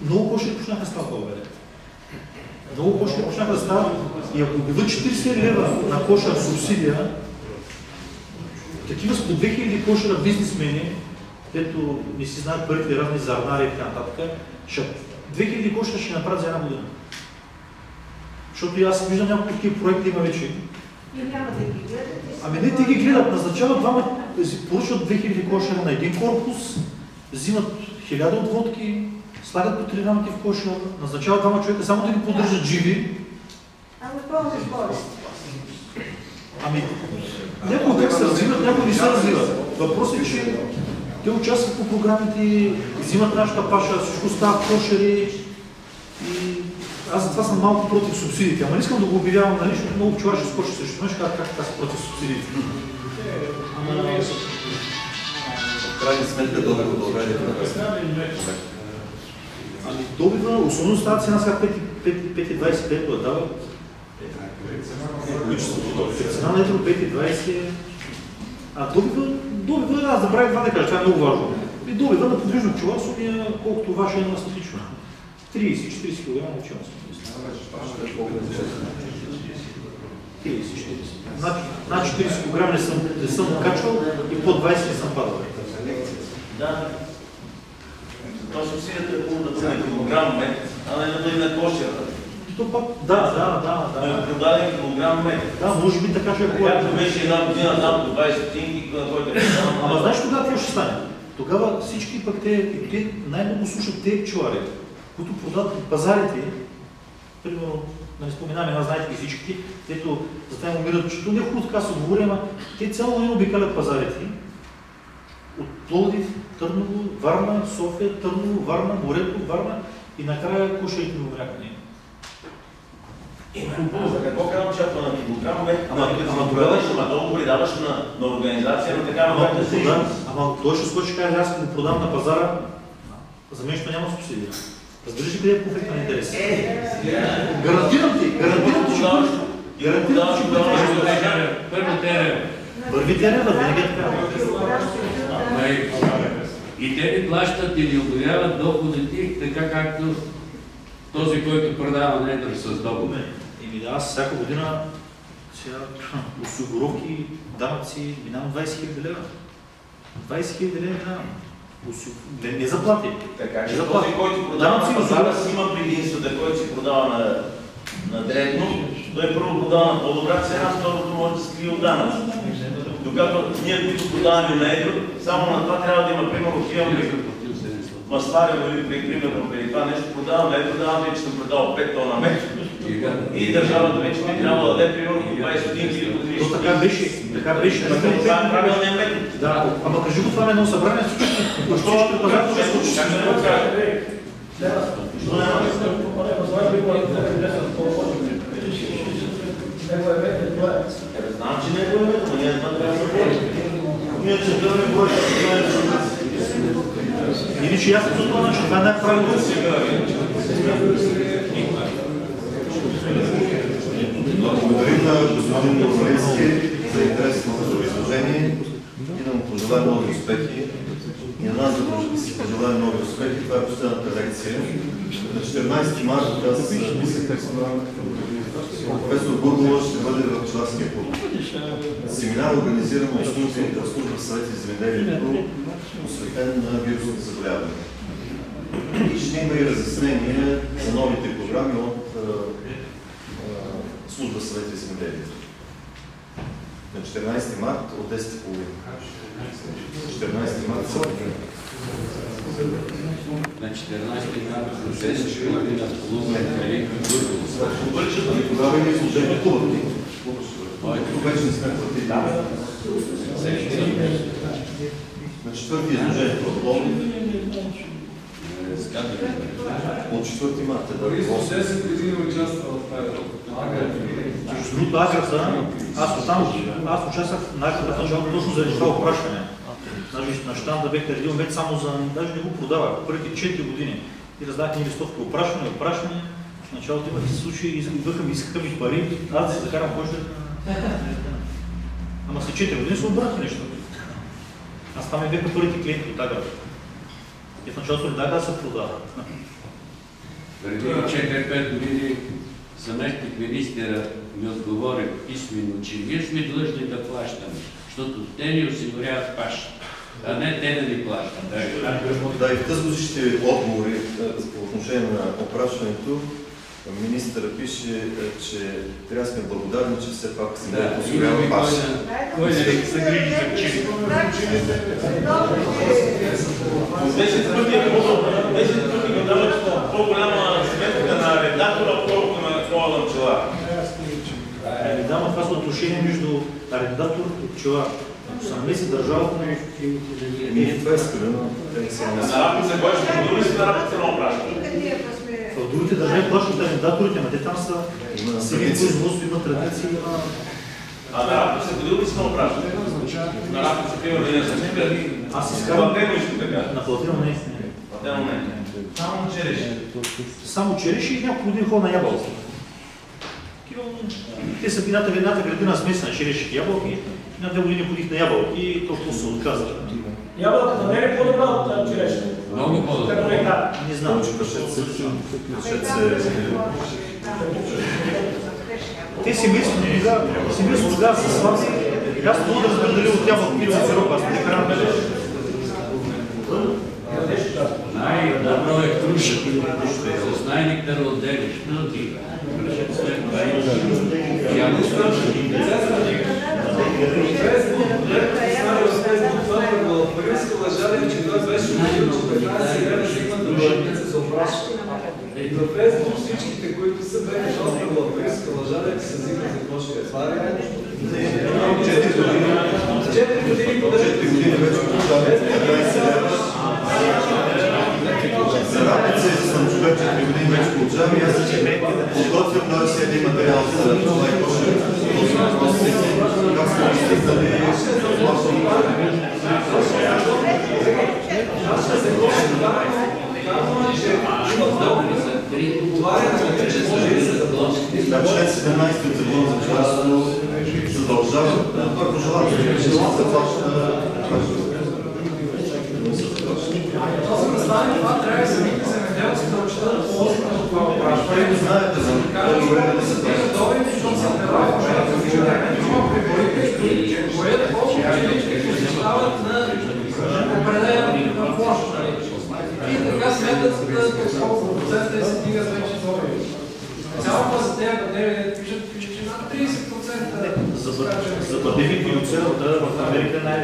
Много кошери почнаха в България. Много кошери почнаха да стават. И ако обявят 40 лева на кошер субсидия, такива с по 2000 кошера бизнесмени, ето не си знаят парите разни зарнари и така нататък, ще 2000 кошера ще направят за една година. Защото и аз виждам няколко такива проекти има вече. И няма да ги гледате. Ами не, те ги гледат, назначават двама, си поръчват 2000 кошера на един корпус, взимат 1000 от водки, слагат по три рамки в кошер, назначават двама човека само да ги поддържат живи. Ами пълно спори. Ами, някои от тях се развиват, някои не се развиват. Въпросът е, че те участват по програмите, взимат нашата паша, всичко става кошери. И аз затова съм малко против субсидиите. Ама не искам да го обявявам, нали, защото много пчелари ще скочи срещу мен, ще кажат как аз съм против субсидиите. Ама, В крайна сметка добре в България. ами добива, особено става цена сега 5,25 да дава. Цена на едро 5,20 А добива, добива, аз забравих това да кажа, това е много важно. И добива на подвижно пчеларство ми е колкото ваше едно статично. 30-40 кг пчеларство. 30-40. Над, над 40 кг не съм, не съм качвал и под 20 не съм падал. Да. То субсидията е хубава цена килограм а не да бъде на кошера. То пак, да, да, да, Да да. е продаден килограм мед. Да, може би така ще е Когато хубаво. беше една година там до 20 стотинки, на който е. Ама знаеш тогава какво ще стане? Тогава всички пък те, те най-много слушат тези пчелари, които продават по пазарите, примерно, да не споменаваме, аз знаете ги всички, ето за това умират, че то не е хубаво така се говори, ама те цяло време обикалят пазарите. От Пловдив, Търново, Варна, София, Търново, Варна, морето, Варна и накрая кошерите го някъде. За какво казвам, че ако на килограм мед, Ама- тогава- продаваш, ама договори даваш на, на организация, на такава, Ама, продам, ама той ще скочи каже, аз го продам на пазара, за мен ще няма субсидия. Разбираш ли къде е конфликт на интерес? Гарантирам ти, гарантирам ти, че гарантирам ти, че. Първо терен. Първите рева, винаги е така. И- те ни плащат и ни обявяват доходите, така както този, който продава на едър с договор. Еми аз всяка година сега, осигуровки, данъци, минавам 20 хиляди лева. 20 хиляди лева минавам. Не, не заплати. Така че този, който продава на пазара, си има предимството, който си продава на, на дребно, той първо продава на по-добра цена, второто може да се крие от данъци. Докато ние, които продаваме на едро, само на това трябва да има, примерно, отиваме Масларево или при примерно преди това нещо продавам, не продавам, вече съм продал 5 тона мед. И държавата вече би трябвало да даде примерно по 20 стотинки или по 30 То така беше, така беше. Това е правилният метод. Да, ама кажи го това на едно събрание, всички всички пазар, ще случи. Как да го кажа? Е, Знам, че не е го метод, но ние това трябва да се борим. Ние ще гледаме брой. Или че ясно за това нещо, това е най-правилно. Благодарим на господин Морвалевски за интересното изложение. и да му пожелаем нови успехи. И на нас да си пожелаем нови успехи. Това е последната лекция. На 14 марта аз мислех професор Бургова ще бъде в Пчеларския клуб. Семинар организиран от служба, служба съвет за земеделието, посветен на вирусните заболявания. И ще има и разяснение за новите програми от служба съвет за земеделието. На 14 март от 10.30. 14 март събота. На 14 марта до 10 часове на клуба Велика Гургова. Тогава има изложение хубаво. Тук вече не сме платили. На четвърти изложението в Пловдив. От 4 марта Борис от 10 години участва в тази Между другото, Аграта, аз оттам, аз участвах в началото точно заради това опрашване. Даже на щанда бех наредил мед само за... Даже не го продавах. Първите 4 години. И раздах ни листовки опрашване, опрашване. В началото имах случаи, идваха ми, искаха ми пари. Аз да се закарам кой Ама след 4 години се обрах нещо. Аз там ми бяха първите клиенти от Аграта. И в началото не да се продава. Преди 4-5 години заместник министъра ми отговори писменно, че ние сме длъжни да плащаме, защото те ни осигуряват паш, а не те да ни плащат. Да, и в тази годишните отговори е, по отношение на опрашването, министъра пише, е, че трябва да сме благодарни, че все пак се Да, осигурява има паш. кой да се грижи за пчелите. Десет пъти е по- десет пъти го дават по-голяма сметка на редактора, отколкото на твоя на пчела. Е, да, но това са отношения между арендатор и пчела. Ако съм меси държавата, Ние това искаме, но те не са На работа кой ще продължи си на работа на опрашва. в другите държави плащат арендаторите, ама те там са традиция. производство, има традиции, има... А на работа се ходил ли си на опрашва? На работа се пива да не се. Аз изкарвам Платено така. на платено не. Платено не. Само череш. Само череши и няколко години хора на Те са едната, едната градина смесена череши и ябълки, на две години ходих на ябълки и толкова се отказах. Ябълката не е по-добра от черешка. Много по-добре. Като е. Не знам. Те си мислят, си мислят тогава с слаби. Аз мога да разбера дали от ябълки от сироп, аз не храна Най-добро е круша. С най-нектар отделиш. Но ти. След това и Парижска лъжа ли, че той беше убедил, че 15 лева ще има дължница за опрашване. И във Фейсбук всичките, които са били доста в Парижска лъжа, да какво ще е. Четири години. Четири години Четири години вече получаваме 15 лева. За работа и самочовек 4 години вече получавам и аз подготвям да си един материал за това и какво ще този въпрос. Как сме стигнали Да, член 17 от закона за пчеларство задължава, първо желателно, че се заплаща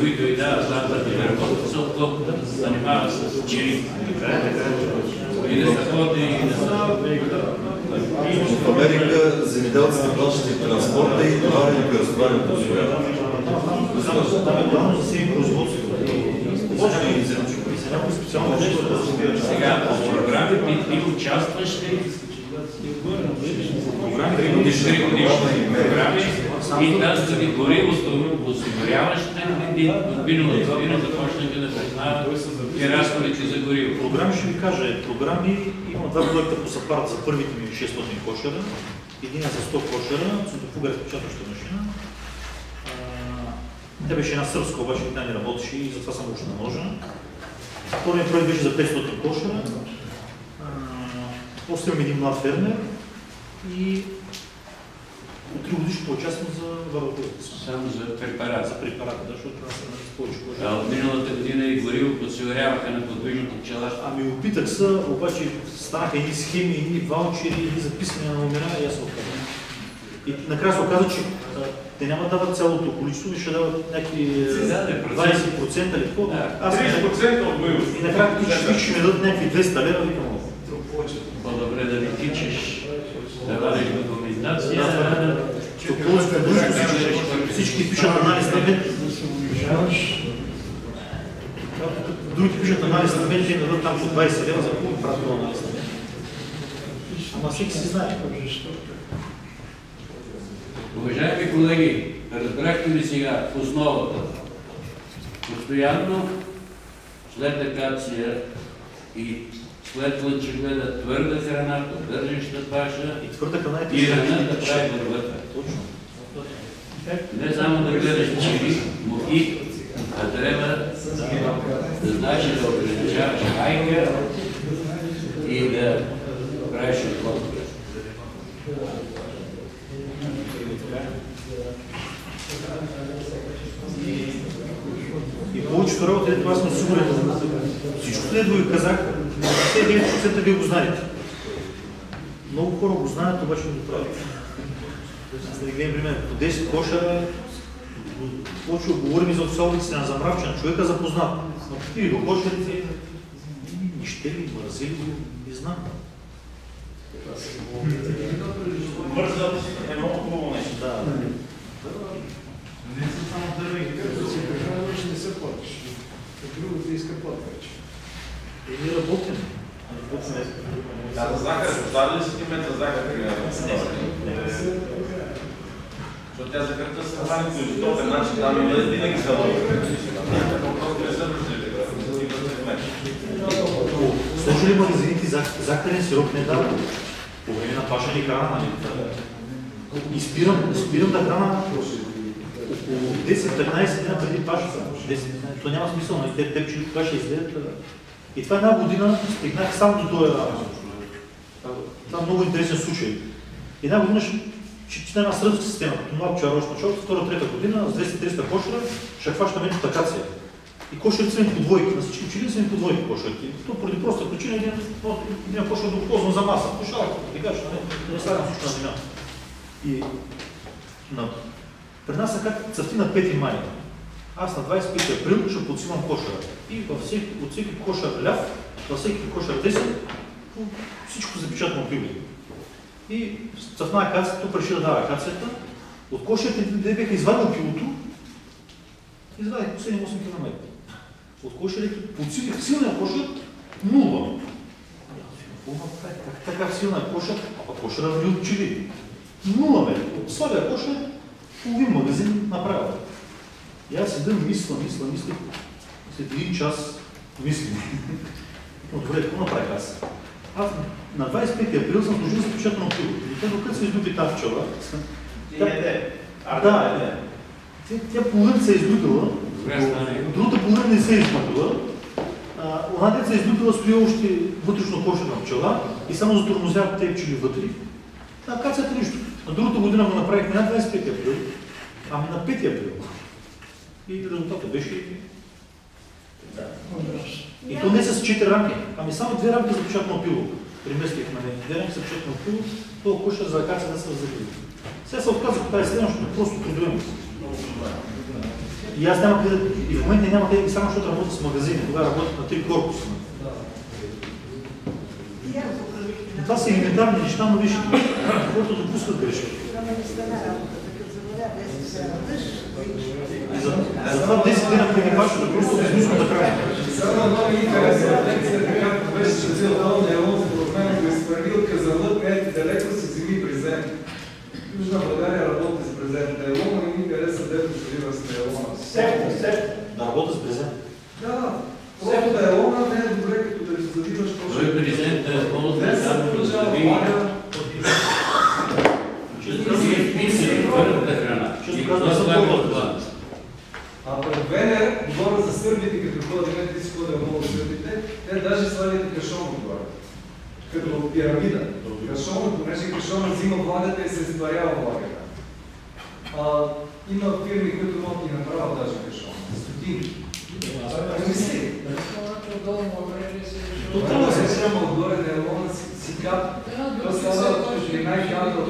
които и дават западни работници, отколкото да се занимава с пчели. И да се ходи и да се... В Америка земеделците плащат и транспорта и товарен и разтоварен осигуряване. Там е главно за себе производство. Почва и зеленчука. И сега специално нещо да разбира. Сега, по програми ти участваш ли програми, три годишни програми и тази горивото осигуряваш година започнаха да признават и разходите за гориво. Програми ще ви кажа. Програми има два проекта по САПАРТ за първите ми 600 кошера. Един е за 100 кошера, центрофуга разпечатваща машина. Тя беше една сръбска, обаче тя не работеше и затова съм още на ножа. Вторият проект беше за 500 кошера. После имам един млад фермер и от 3 годишно участвам за вароводец. Само за препарат. За препарат, да, защото аз съм повече. А от миналата година и гориво подсигуряваха на подвижните пчела. Ами опитах се, обаче станаха едни схеми, едни ваучери, едни записвания на номера и аз се отказах. И накрая се оказа, че те няма да дават цялото количество, ще дават някакви Да, да, е, процент. 20% или какво. Да. Аз 30% от. И накрая ти ще, ще ми дадат някакви 200 лева, викам, «О, По-добре да не тичаш, да вадиш документация. то полската дружба всички, пишат анализ на мен. Другите пишат анализ на мен, ще дадат там по 20 лева, за какво правят анализ на мен. Ама всеки си знае. Уважаеми колеги, разбрахте ли сега основата? Постоянно след акация и след лъчегледа твърда храна, поддържаща паша И твърда храна е и храната прави вървата. Точно. Не само да гледаш чили, мухи, а трябва да знаеш да ограничаваш хайка и да правиш отводка. И повечето работа, ето аз съм сигурен. Всичко след ви казах, 99% вие го знаете. Много хора го знаят, обаче не го правят. Аз да ви гледам пример. По 10 кошера, повече говорим за обсалвиците на замравчен. Човека запознат. Но какви до кошерите, нищели, мързели, не знам. Мързът е много хубаво нещо. Да. Не са само дървени. Ще не се платиш. Другото иска плат вече. И ние работим. Да, за захар, дали ли си ти мет за захар? Защото тя захарта се хвани по изотопен начин, там има винаги са. Просто не са дружили, Слушали магазините зах- захарен сироп не дава. По време на паша ни храна, нали? И спирам, спирам да храна около 10-15 дена преди пашата. 10, то няма смисъл, нали? Те, те че това ще излеят. а. И това една година стигнах само до този Това е много интересен случай. Една година ще, чета една сръбска система, като пчелар още началото, втора, трета година, с 200-300 кошера, ще хващаме една такация. И кошерите са ми по двойки, на всички учили са ми по двойки кошерите. То поради проста причина един, един кошер да ползвам за маса. Пошалка, така че не, не слагам всичко на земя. И на, при нас е как цъфти на 5 май. Аз на 25 април ще подсимам кошера. И във всеки, от всеки кошер ляв, във всеки кошер 10, всичко запечатано пиво. И цъфна акацията, тук реши да дава акацията. От кошерите, де бяха извадил пилото, извадих последния 8 км. От кошерите подсилих силния кошер, нула. Как така силна кошер? А кошера ви отчили. Нула, бе. От слабия кошер, половин магазин направил. И аз седам, мисля, мисля, мисля. След един час мислим. Но добре, какво направих аз? Аз на 25 април съм служил за печатано пиво. И те докато се издуби тази пчела, еде. А, Да. еде. тя, тя половината се е стане. другата половина не се е издубила. А, Она се е издубила, стои още вътрешно кошена пчела и само затормозяват тези пчели вътре. А кацата нищо. На другата година го направихме на 25 април, ами на 5 април. И резултатът беше и то не с 4 рамки, ами само две рамки за печатно пиво. Преместих на мен. Две рамки за печатно пиво, то коша за акация да се разделили. Сега се отказах от тази система, защото просто трудоем. И аз няма къде, и в момента няма къде, само защото работя с магазини, тогава работя на три корпуса. Това са елементарни неща, но виж, хората допускат грешки. И за- Затова 10 дена преди вашето просто безмислено да правим. Само ми интересна лекцията, както беше дал Неон, според мен го изправил казалът, ето далеко си вземи презент. Южна България работи с презент. Елона не ми хареса дето се вива с Елона. Да работя с презент. Да, просто да Елона не е добре, като да се завиваш точно. Той президента е ползва Не се само да получава ви влага. първата храна. Често И казвам, това е това. А пред Венер, говоря за сърбите, като ходят, не ти си ходил много сърбите, те даже слагат и кашон отгоре. Като пирамида. Кашон, понеже кашон взима влагата и се изпарява влагата. А, има фирми, които могат и направят даже кашон. Стотинки. Не мисли. То трябва да се взема отгоре да е лона си, кап. То става 14 кадра от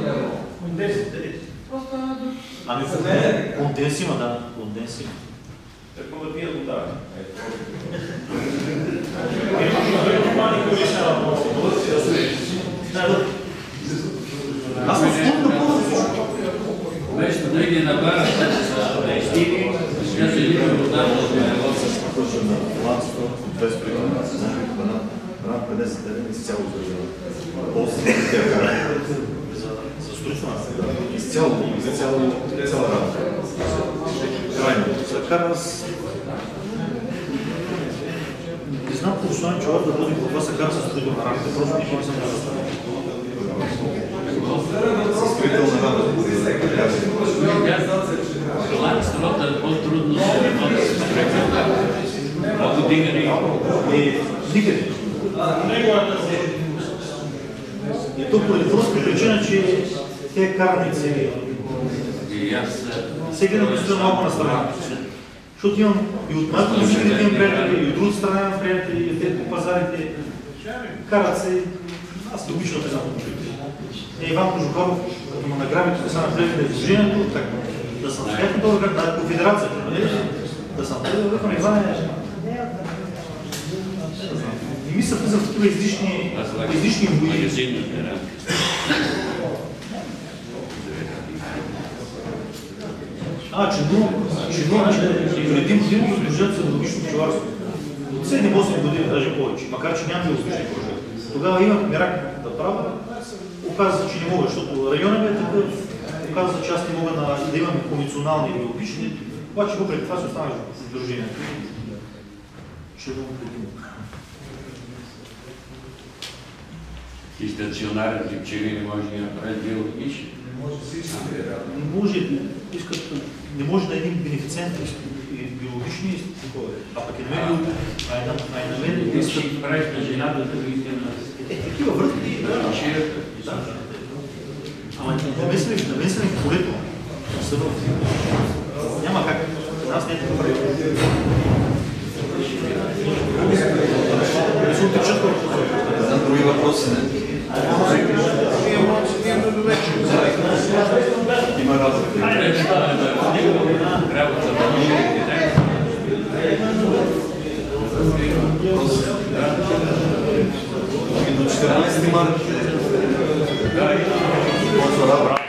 лево. Ами За мен е конденс има, да, конденс има. Какво да пия вода? Аз съм да пробвам. Вместо да иде на бара, да се лива вода планство, без прикладна, знаем храна, храна 50 дена изцяло. За, за строителна. Изцяло, изцяло, цяла работа. Крайно. За кара аз... Не знам професионален човек да бъде какво се кара с строителна работа, просто никога не съм казал. Строителна работа. Желан строта е по-трудно се работи с човека. Много дигари. Е, никъде. И то поради проста причина, че те караници, И аз всеки да го стоя малко на страна. Защото имам и от моята учителите имам приятели, и от друга страна имам приятели, и те по пазарите карат се. Аз логично не знам. Е, Иван Кожухаров, като ме награби, тук са направили да движението, так, да съм този град, да е по федерацията, нали? Да съм първи върху на Иван е... Не ми се влизам в такива излишни, излишни бои. А, чино, чино, Юридим Димов, Сдружението за биологично пчеларство. От 7-8 години, даже повече, макар че нямам биологични прожекти. Тогава имах мирак да правя, оказа се, че не мога, защото районът ми е такъв, оказа се, че аз не мога на, да имам конвенционални и биологични, обаче въпреки това се останах в сдружението. Ще го предимам. И стационарен пчели не може да направи биологични. Не може всички да. Не може, искат, не може да е един бенефициент и биологични, и такова. а пък и на мен, а и на, а и на мен Ти ще правиш на жената да ги на Е, такива въртки, да. Да. Ама не мислим, не мислим в полето. Няма как. Нас не е така. Върху За други въпроси не. ima razlike. Ajde, šta da treba završiti, 14. marta. Da, i... Pozdrav.